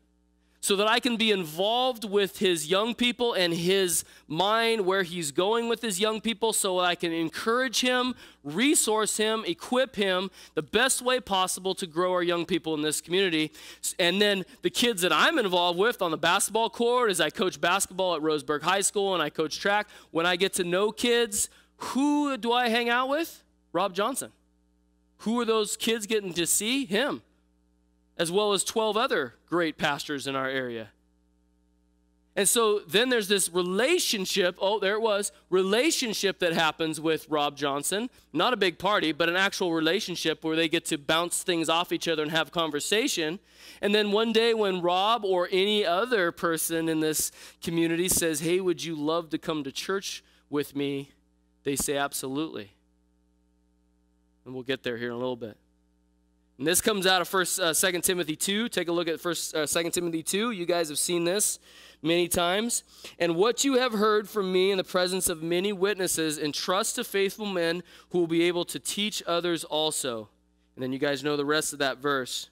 so that I can be involved with his young people and his mind, where he's going with his young people, so I can encourage him, resource him, equip him the best way possible to grow our young people in this community. And then the kids that I'm involved with on the basketball court, as I coach basketball at Roseburg High School and I coach track, when I get to know kids, who do I hang out with? Rob Johnson. Who are those kids getting to see? Him, as well as 12 other great pastors in our area. And so then there's this relationship, oh, there it was, relationship that happens with Rob Johnson. Not a big party, but an actual relationship where they get to bounce things off each other and have conversation. And then one day when Rob or any other person in this community says, hey, would you love to come to church with me? They say, absolutely. And we'll get there here in a little bit. And this comes out of First, uh, Second Timothy two. Take a look at First, uh, Second Timothy two. You guys have seen this many times. And what you have heard from me in the presence of many witnesses, entrust to faithful men who will be able to teach others also. And then you guys know the rest of that verse.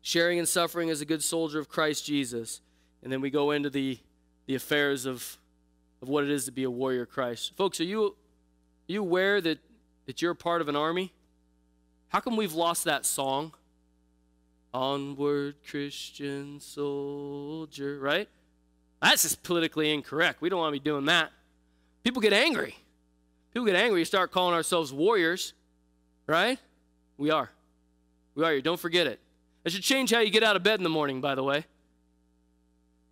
Sharing and suffering as a good soldier of Christ Jesus. And then we go into the, the affairs of, of what it is to be a warrior Christ. Folks, are you, are you aware that, that you're a part of an army? How come we've lost that song? Onward, Christian soldier, right? That's just politically incorrect. We don't want to be doing that. People get angry. People get angry. You start calling ourselves warriors, right? We are. We are. You don't forget it. It should change how you get out of bed in the morning, by the way.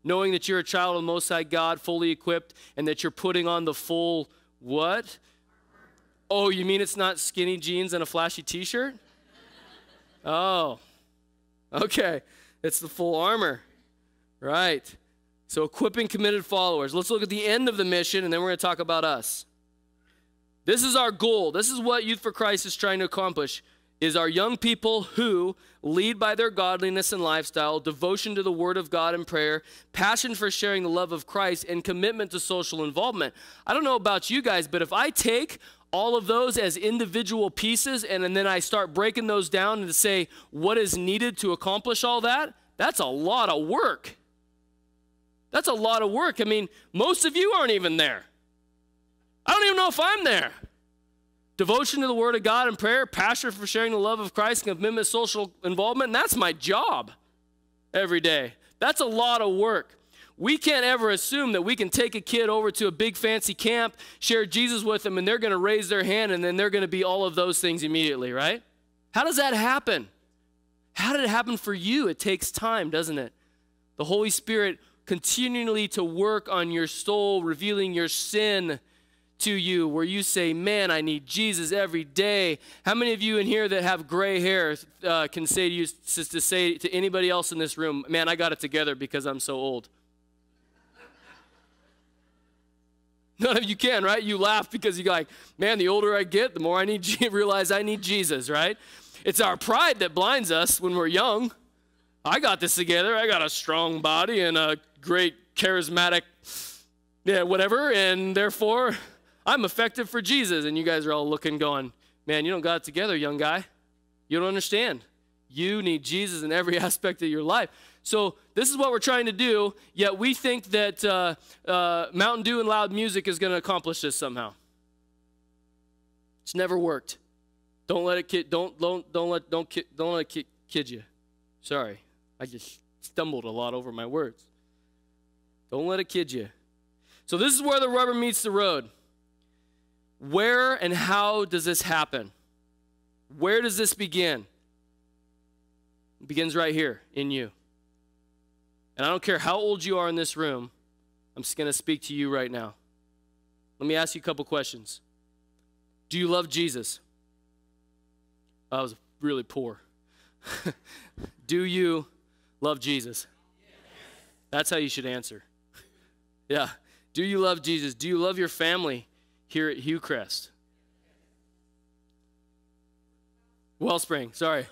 Knowing that you're a child of the Most High God, fully equipped, and that you're putting on the full what? Oh, you mean it's not skinny jeans and a flashy t shirt? Oh, okay. It's the full armor. Right. So, equipping committed followers. Let's look at the end of the mission, and then we're going to talk about us. This is our goal. This is what Youth for Christ is trying to accomplish is our young people who lead by their godliness and lifestyle, devotion to the word of God and prayer, passion for sharing the love of Christ, and commitment to social involvement. I don't know about you guys, but if I take all of those as individual pieces and, and then I start breaking those down and to say what is needed to accomplish all that, that's a lot of work. That's a lot of work. I mean, most of you aren't even there. I don't even know if I'm there. Devotion to the Word of God and prayer, passion for sharing the love of Christ, commitment social involvement, that's my job every day. That's a lot of work. We can't ever assume that we can take a kid over to a big fancy camp, share Jesus with them, and they're going to raise their hand and then they're going to be all of those things immediately, right? How does that happen? How did it happen for you? It takes time, doesn't it? The Holy Spirit continually to work on your soul, revealing your sin to you where you say, Man, I need Jesus every day. How many of you in here that have gray hair uh, can say to you, to say to anybody else in this room, Man, I got it together because I'm so old? *laughs* None of you can, right? You laugh because you're like, Man, the older I get, the more I need, *laughs* realize I need Jesus, right? It's our pride that blinds us when we're young. I got this together. I got a strong body and a great charismatic, yeah, whatever, and therefore I'm effective for Jesus. And you guys are all looking, going, man, you don't got it together, young guy. You don't understand. You need Jesus in every *laughs* aspect of your life. So this is what we're trying to do. Yet we think that uh, uh, Mountain Dew and loud music is going to accomplish this somehow. It's never worked. Don't let it kid. Don't don't don't let don't kid, don't let it kid, kid you. Sorry, I just stumbled a lot over my words. Don't let it kid you. So this is where the rubber meets the road. Where and how does this happen? Where does this begin? It begins right here in you. And I don't care how old you are in this room, I'm just going to speak to you right now. Let me ask you a couple questions. Do you love Jesus? Oh, I was really poor. *laughs* Do you love Jesus? That's how you should answer. *laughs* Yeah. Do you love Jesus? Do you love your family? here at Hillcrest. Wellspring, sorry.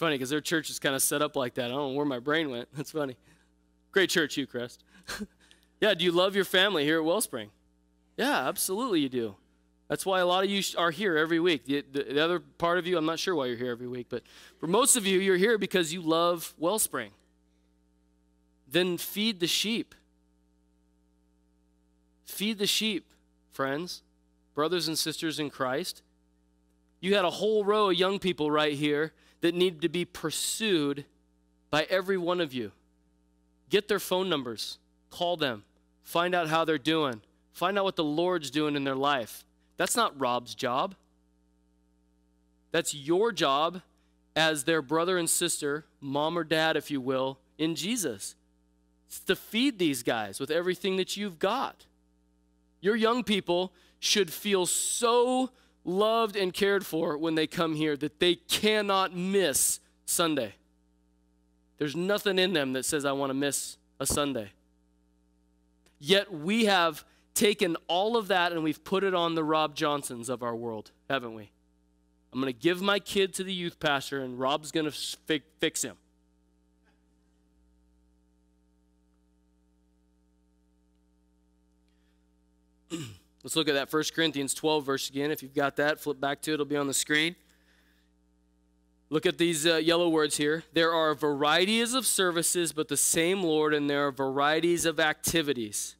Funny because their church is kind of set up like that. I don't know where my brain went. *laughs* That's funny. Great church, Hillcrest. *laughs* yeah, do you love your family here at Wellspring? Yeah, absolutely you do. That's why a lot of you are here every week. The, the, the, other part of you, I'm not sure why you're here every week, but for most of you, you're here because you love Wellspring then feed the sheep. Feed the sheep, friends, brothers and sisters in Christ. You had a whole row of young people right here that need to be pursued by every one of you. Get their phone numbers, call them, find out how they're doing, find out what the Lord's doing in their life. That's not Rob's job. That's your job as their brother and sister, mom or dad, if you will, in Jesus It's to feed these guys with everything that you've got. Your young people should feel so loved and cared for when they come here that they cannot miss Sunday. There's nothing in them that says, I want to miss a Sunday. Yet we have taken all of that and we've put it on the Rob Johnsons of our world, haven't we? I'm going to give my kid to the youth pastor and Rob's going to fix him. *clears throat* Let's look at that 1 Corinthians 12 verse again. If you've got that, flip back to it, it'll be on the screen. Look at these uh, yellow words here. There are varieties of services, but the same Lord, and there are varieties of activities.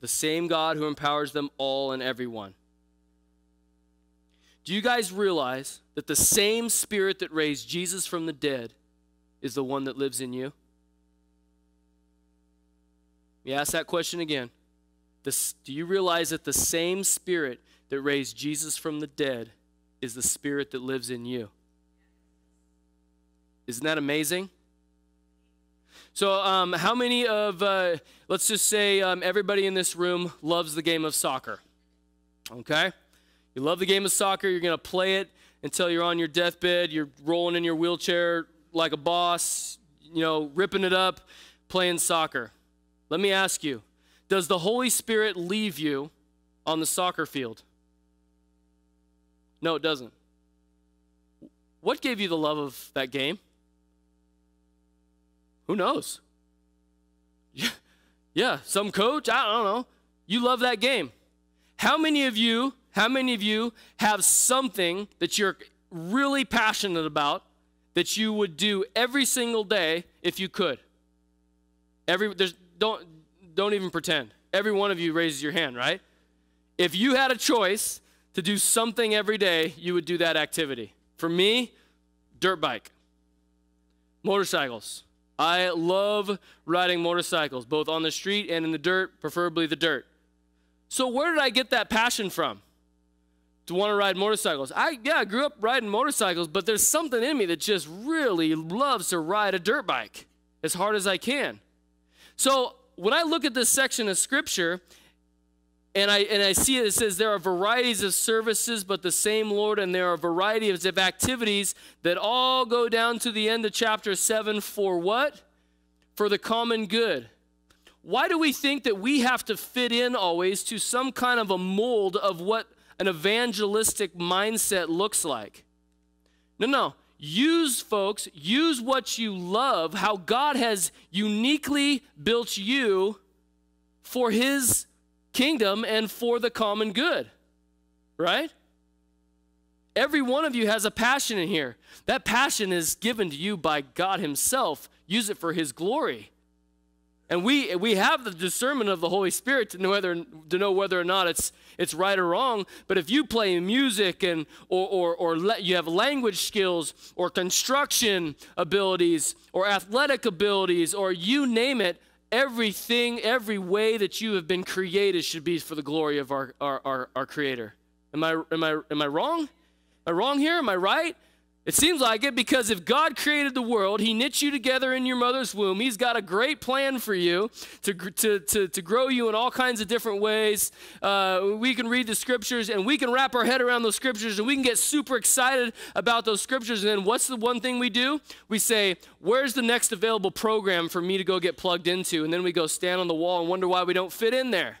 The same God who empowers them all and everyone. Do you guys realize that the same Spirit that raised Jesus from the dead is the one that lives in you? Let me ask that question again. This, do you realize that the same spirit that raised Jesus from the dead is the spirit that lives in you? Isn't that amazing? So, um, how many of, uh, let's just say, um, everybody in this room loves the game of soccer? Okay? You love the game of soccer, you're going to play it until you're on your deathbed, you're rolling in your wheelchair like a boss, you know, ripping it up, playing soccer. Let me ask you Does the Holy Spirit leave you on the soccer field? No, it doesn't. What gave you the love of that game? Who knows? Yeah, *laughs* yeah, some coach, I don't know. You love that game. How many of you, how many of you have something that you're really passionate about that you would do every single day if you could? Every there's don't don't even pretend. Every one of you raises your hand, right? If you had a choice to do something every day, you would do that activity. For me, dirt bike. Motorcycles. I love riding motorcycles, both on the street and in the dirt, preferably the dirt. So where did I get that passion from? To want to ride motorcycles. I yeah, I grew up riding motorcycles, but there's something in me that just really loves to ride a dirt bike as hard as I can. So when I look at this section of scripture, and I and I see it, it says there are varieties of services, but the same Lord, and there are varieties of activities that all go down to the end of chapter seven for what? For the common good. Why do we think that we have to fit in always to some kind of a mold of what an evangelistic mindset looks like? No, no. Use, folks, use what you love, how God has uniquely built you for His kingdom and for the common good. Right? Every one of you has a passion in here. That passion is given to you by God Himself. Use it for His glory. And we, we have the discernment of the Holy Spirit to know whether, to know whether or not it's, it's right or wrong. But if you play music and, or, or, or let, you have language skills or construction abilities or athletic abilities or you name it, everything, every way that you have been created should be for the glory of our, our, our, our Creator. Am I, am, I, am I wrong? Am I wrong here? Am I right? It seems like it because if God created the world, He knit you together in your mother's womb. He's got a great plan for you to, to, to, to grow you in all kinds of different ways. Uh, we can read the scriptures and we can wrap our head around those scriptures and we can get super excited about those scriptures. And then what's the one thing we do? We say, Where's the next available program for me to go get plugged into? And then we go stand on the wall and wonder why we don't fit in there.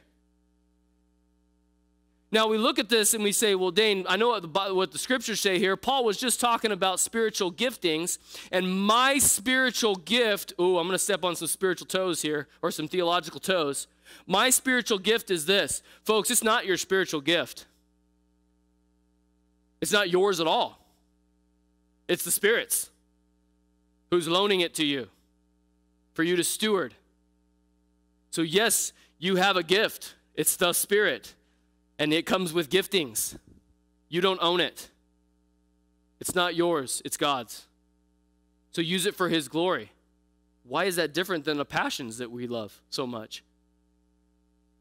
Now we look at this and we say, well, Dane, I know what the, what the, scriptures say here. Paul was just talking about spiritual giftings, and my spiritual gift, oh, I'm going to step on some spiritual toes here, or some theological toes. My spiritual gift is this. Folks, it's not your spiritual gift, it's not yours at all. It's the Spirit's who's loaning it to you for you to steward. So, yes, you have a gift, it's the Spirit and it comes with giftings. You don't own it. It's not yours, it's God's. So use it for His glory. Why is that different than the passions that we love so much?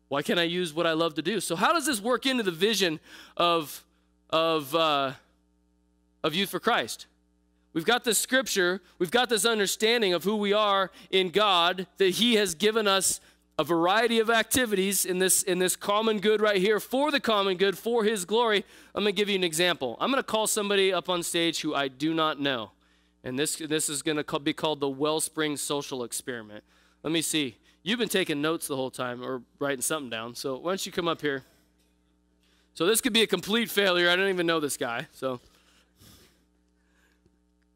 Why can't I use what I love to do? So, how does this work into the vision of, of, uh, of Youth for Christ? We've got this scripture, we've got this understanding of who we are in God, that He has given us a variety of activities in this in this common good right here for the common good for his glory. I'm going to give you an example. I'm going to call somebody up on stage who i do not know. And this this is going to be called the wellspring social experiment. Let me see. You've been taking notes the whole time or writing something down so why don't you come up here? So this could be a complete failure. I don't even know this guy so.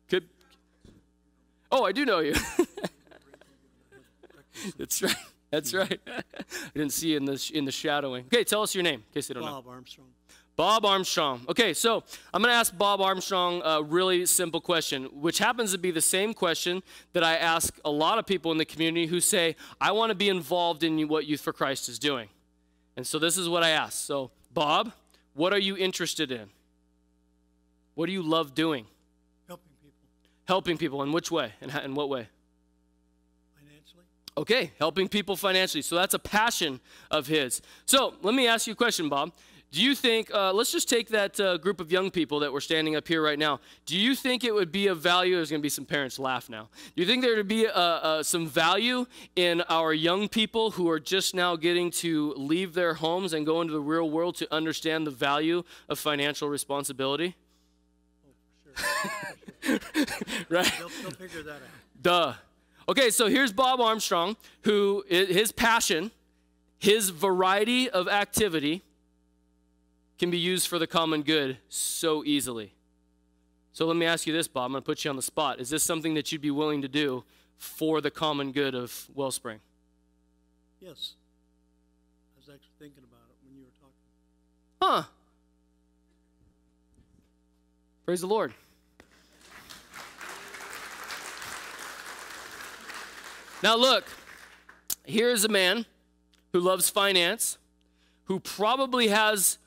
Could oh i do know you. *laughs* That's right that's hmm. right. *laughs* I didn't see it in the, in the shadowing. Okay, tell us your name in case they don't Bob know. Bob Armstrong. Bob Armstrong. Okay, so I'm going to ask Bob Armstrong a really simple question, which happens to be the same question that I ask a lot of people in the community who say, I want to be involved in what Youth for Christ is doing. And so this is what I ask. So, Bob, what are you interested in? What do you love doing? Helping people. Helping people. In which way? In, in what way? Okay, helping people financially. So that's a passion of his. So let me ask you a question, Bob. Do you think, uh, let's just take that uh, group of young people that we're standing up here right now. Do you think it would be of value? There's going to be some parents laugh now. Do you think there would be uh, uh, some value in our young people who are just now getting to leave their homes and go into the real world to understand the value of financial responsibility? *laughs* Sure. right? They'll, they'll figure that out. Duh. Okay, so here's Bob Armstrong, who his passion, his variety of activity can be used for the common good so easily. So let me ask you this, Bob. I'm going to put you on the spot. Is this something that you'd be willing to do for the common good of Wellspring? Yes. I was actually thinking about it when you were talking. Huh. Praise the Lord. Now, look, here's a man who loves finance, who probably has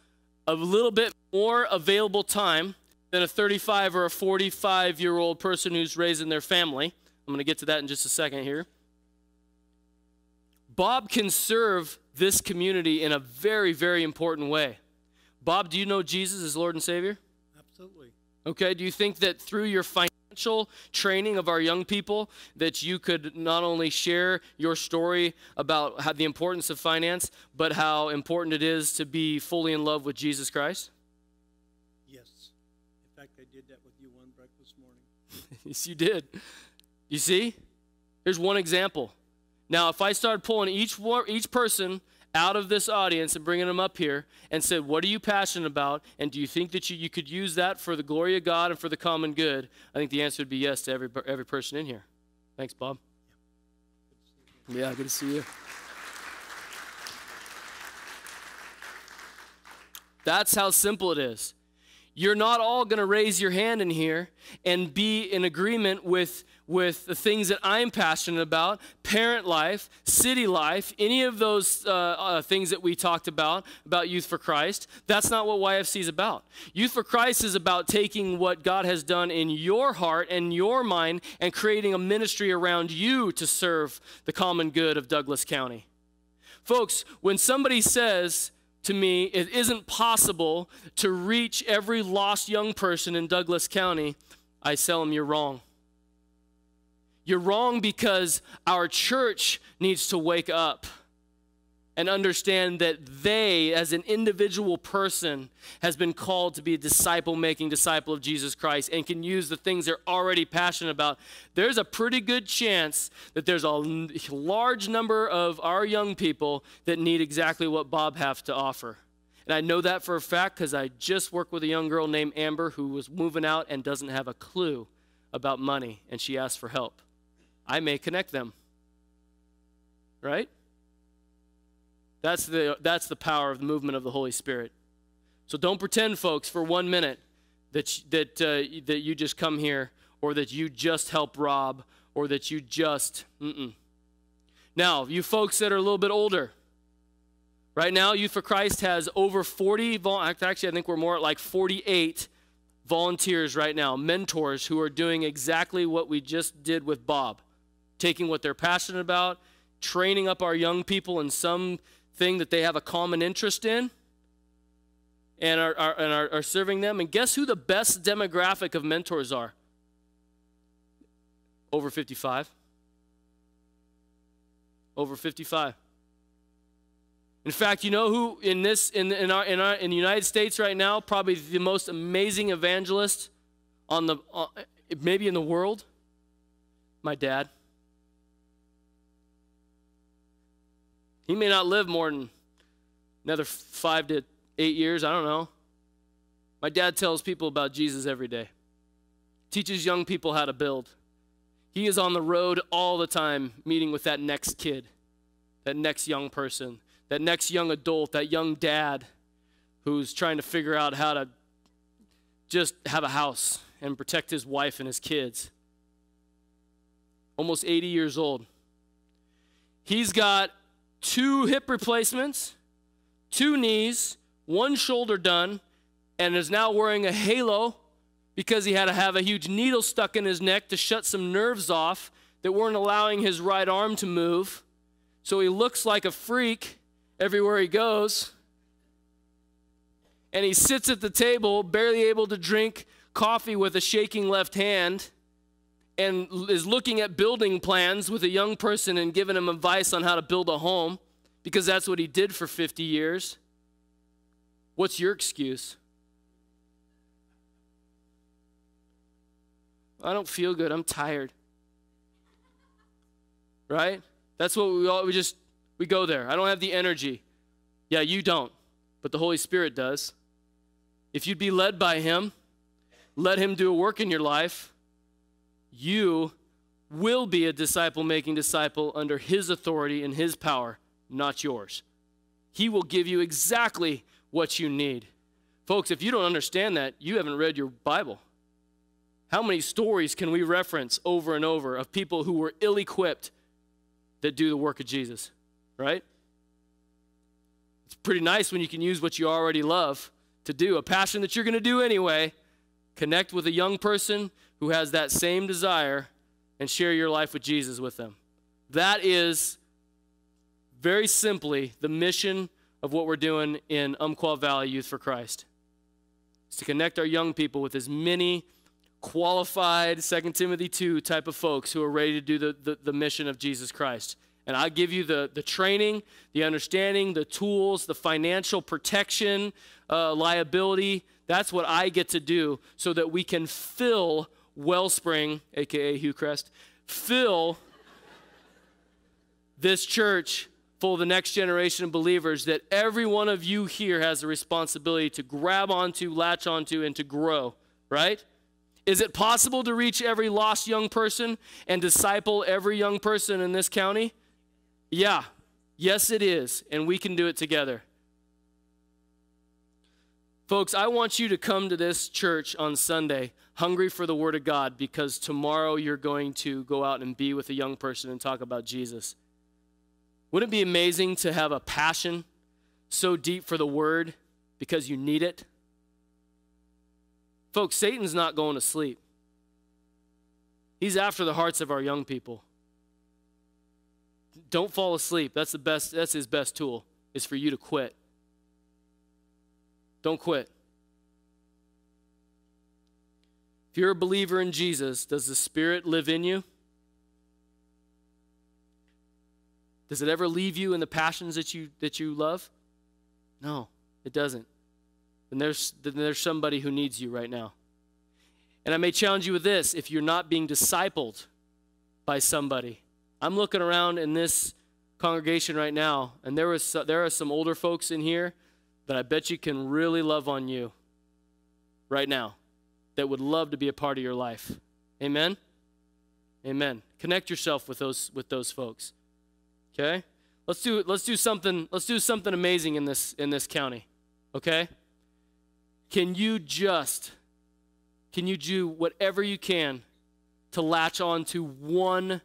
a little bit more available time than a 35 or a 45 year old person who's raising their family. I'm going to get to that in just a second here. Bob can serve this community in a very, very important way. Bob, do you know Jesus as Lord and Savior? Absolutely. Okay, do you think that through your financial training of our young people that you could not only share your story about how the importance of finance, but how important it is to be fully in love with Jesus Christ? Yes. In fact, I did that with you one breakfast morning. *laughs* yes, you did. You see? Here's one example. Now, if I started pulling each one, each person out of this audience and bringing them up here and said, "What are you passionate about? And do you think that you, you could use that for the glory of God and for the common good?" I think the answer would be yes to every every person in here. Thanks, Bob. Yeah, good to see you. That's how simple it is. You're not all going to raise your hand in here and be in agreement with, with the things that I'm passionate about parent life, city life, any of those uh, uh, things that we talked about, about Youth for Christ. That's not what YFC is about. Youth for Christ is about taking what God has done in your heart and your mind and creating a ministry around you to serve the common good of Douglas County. Folks, when somebody says, to me, it isn't possible to reach every lost young person in Douglas County, I tell them you're wrong. You're wrong because our church needs to wake up and understand that they, as an individual person, has been called to be a disciple making disciple of Jesus Christ and can use the things they're already passionate about. There's a pretty good chance that there's a large number of our young people that need exactly what Bob has to offer. And I know that for a fact because I just worked with a young girl named Amber who was moving out and doesn't have a clue about money, and she asked for help. I may connect them. Right? That's the, that's the power of the movement of the Holy Spirit. So don't pretend, folks, for one minute that, that, uh, that you just come here or that you just help Rob or that you just. Mm-mm. Now, you folks that are a little bit older, right now, Youth for Christ has over 40, vol- actually, I think we're more at like 48 volunteers right now, mentors who are doing exactly what we just did with Bob, taking what they're passionate about, training up our young people in something that they have a common interest in, and are, are, and are, are serving them. And guess who the best demographic of mentors are? Over 55. Over 55. In fact, you know who in this in in our in our in the United States right now probably the most amazing evangelist on the uh, maybe in the world? My dad. He may not live more than another 5 to 8 years, I don't know. My dad tells people about Jesus every day. Teaches young people how to build. He is on the road all the time meeting with that next kid, that next young person, that next young adult, that young dad who's trying to figure out how to just have a house and protect his wife and his kids. Almost 80 years old. He's got two hip replacements, two knees, one shoulder done, and is now wearing a halo because he had to have a huge needle stuck in his neck to shut some nerves off that weren't allowing his right arm to move. So he looks like a freak everywhere he goes. And he sits at the table, barely able to drink coffee with a shaking left hand, and is looking at building plans with a young person and giving him advice on how to build a home because that's what he did for 50 years. What's your excuse? I don't feel good. I'm tired. Right? That's what we all we just we go there. I don't have the energy. Yeah, you don't, but the Holy Spirit does. If you'd be led by him, let him do a work in your life, you will be a disciple making disciple under his authority and his power, not yours. He will give you exactly what you need. Folks, if you don't understand that, you haven't read your Bible. How many stories can we reference over and over of people who were ill equipped that do the work of Jesus, right? It's pretty nice when you can use what you already love to do, a passion that you're going to do anyway. Connect with a young person who has that same desire and share your life with Jesus with them. That is very simply the mission of what we're doing in Umpqua Valley Youth for Christ. Is to connect our young people with as many qualified 2 Timothy 2 type of folks who are ready to do the, the, the mission of Jesus Christ. And I give you the, the training, the understanding, the tools, the financial protection, uh, liability. That's what I get to do so that we can fill Wellspring, aka Hillcrest, fill this church full of the next generation of believers that every one of you here has a responsibility to grab onto, latch onto, and to grow, right? Is it possible to reach every lost young person and disciple every young person in this county? Yeah, yes, it is, and we can do it together. Folks, I want you to come to this church on Sunday hungry for the Word of God because tomorrow you're going to go out and be with a young person and talk about Jesus. Wouldn't it be amazing to have a passion so deep for the Word because you need it? Folks, Satan's not going to sleep. He's after the hearts of our young people. Don't fall asleep. That's the best that's his best tool is for you to quit. Don't quit. If you're a believer in Jesus, does the Spirit live in you? Does it ever leave you in the passions that you that you love? No, it doesn't. Then there's then there's somebody who needs you right now. And I may challenge you with this if you're not being discipled by somebody. I'm looking around in this congregation right now, and there was there are some older folks in here that I bet you can really love on you right now that would love to be a part of your life. Amen. Amen. Connect yourself with those with those folks. Okay? Let's do let's do something let's do something amazing in this in this county. Okay? Can you just can you do whatever you can to latch on to one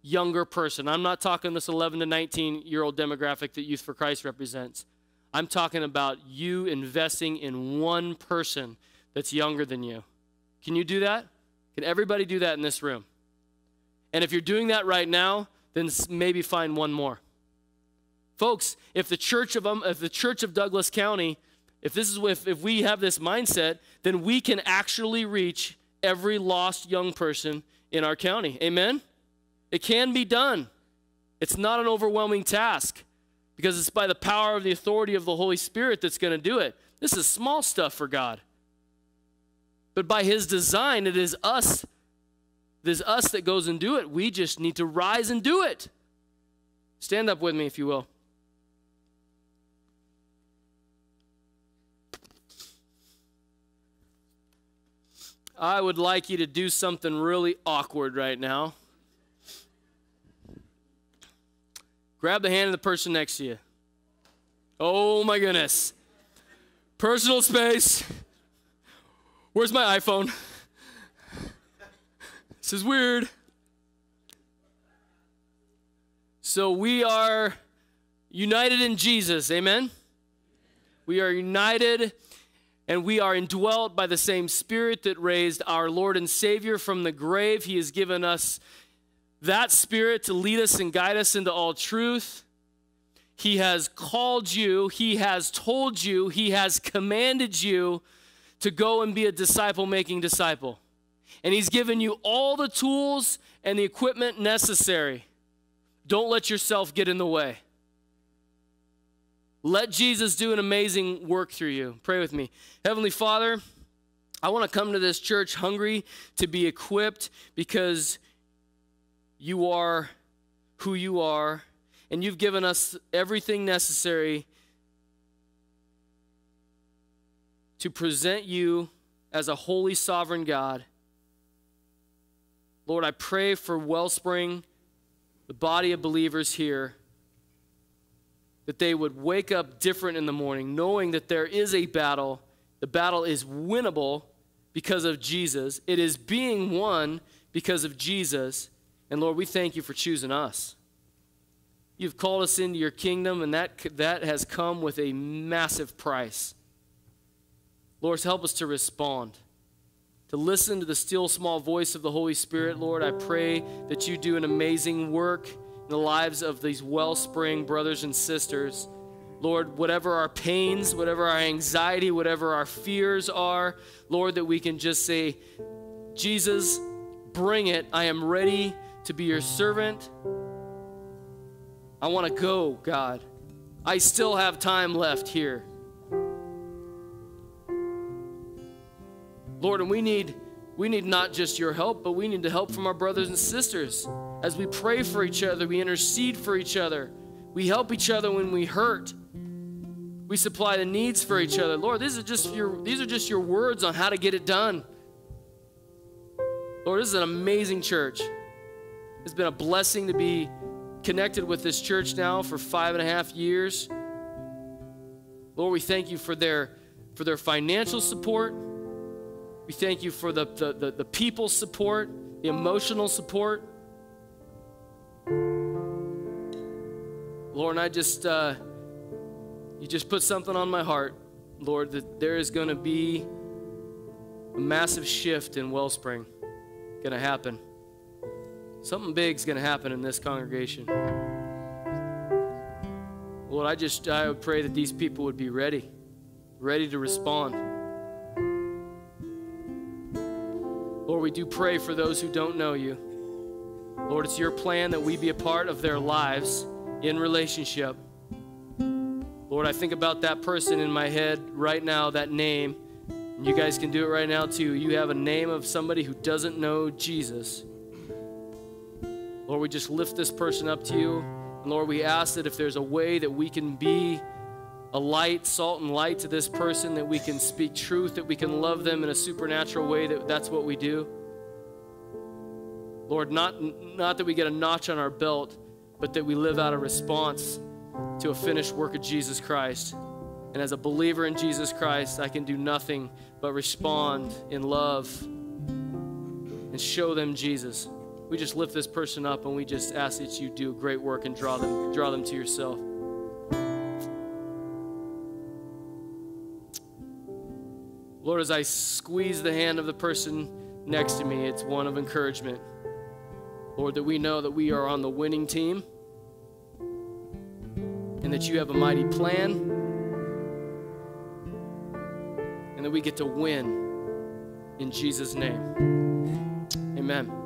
younger person? I'm not talking this 11 to 19 year old demographic that Youth for Christ represents. I'm talking about you investing in one person that's younger than you. Can you do that? Can everybody do that in this room? And if you're doing that right now, then maybe find one more. Folks, if the church of um, if the church of Douglas County, if this is if, if we have this mindset, then we can actually reach every lost young person in our county. Amen. It can be done. It's not an overwhelming task because it's by the power of the authority of the Holy Spirit that's going to do it. This is small stuff for God. But by his design, it is us. It is us that goes and do it. We just need to rise and do it. Stand up with me, if you will. I would like you to do something really awkward right now. Grab the hand of the person next to you. Oh my goodness. Personal space. Where's my iPhone? This is weird. So we are united in Jesus. Amen? We are united and we are indwelt by the same Spirit that raised our Lord and Savior from the grave. He has given us that Spirit to lead us and guide us into all truth. He has called you, He has told you, He has commanded you to go and be a disciple making disciple. And He's given you all the tools and the equipment necessary. Don't let yourself get in the way. Let Jesus do an amazing work through you. Pray with me. Heavenly Father, I want to come to this church hungry to be equipped because you are who you are, and you've given us everything necessary to present you as a holy, sovereign God. Lord, I pray for Wellspring, the body of believers here, that they would wake up different in the morning, knowing that there is a battle. The battle is winnable because of Jesus, it is being won because of Jesus. And Lord, we thank you for choosing us. You've called us into your kingdom, and that, that has come with a massive price. Lord, help us to respond, to listen to the still small voice of the Holy Spirit. Lord, I pray that you do an amazing work in the lives of these wellspring brothers and sisters. Lord, whatever our pains, whatever our anxiety, whatever our fears are, Lord, that we can just say, Jesus, bring it. I am ready to be your servant. I want to go, God. I still have time left here. Lord, and we need we need not just your help, but we need the help from our brothers and sisters. As we pray for each other, we intercede for each other. We help each other when we hurt. We supply the needs for each other. Lord, these are just your these are just your words on how to get it done. Lord, this is an amazing church. It's been a blessing to be connected with this church now for five and a half years. Lord, we thank you for their for their financial support. We thank you for the, the, the, the people's support, the emotional support. Lord, I just, uh, you just put something on my heart, Lord, that there is going to be a massive shift in Wellspring going to happen. Something big's going to happen in this congregation. Lord, I just I would pray that these people would be ready, ready to respond. Lord, we do pray for those who don't know you. Lord, it's your plan that we be a part of their lives in relationship. Lord, I think about that person in my head right now, that name. You guys can do it right now too. You have a name of somebody who doesn't know Jesus. Lord, we just lift this person up to you. And Lord, we ask that if there's a way that we can be a light, salt, and light to this person, that we can speak truth, that we can love them in a supernatural way, that that's what we do. Lord, not, not that we get a notch on our belt, but that we live out a response to a finished work of Jesus Christ. And as a believer in Jesus Christ, I can do nothing but respond in love and show them Jesus. We just lift this person up and we just ask that you do great work and draw them, draw them to yourself. Lord, as I squeeze the hand of the person next to me, it's one of encouragement. Lord, that we know that we are on the winning team and that you have a mighty plan and that we get to win in Jesus' name. Amen.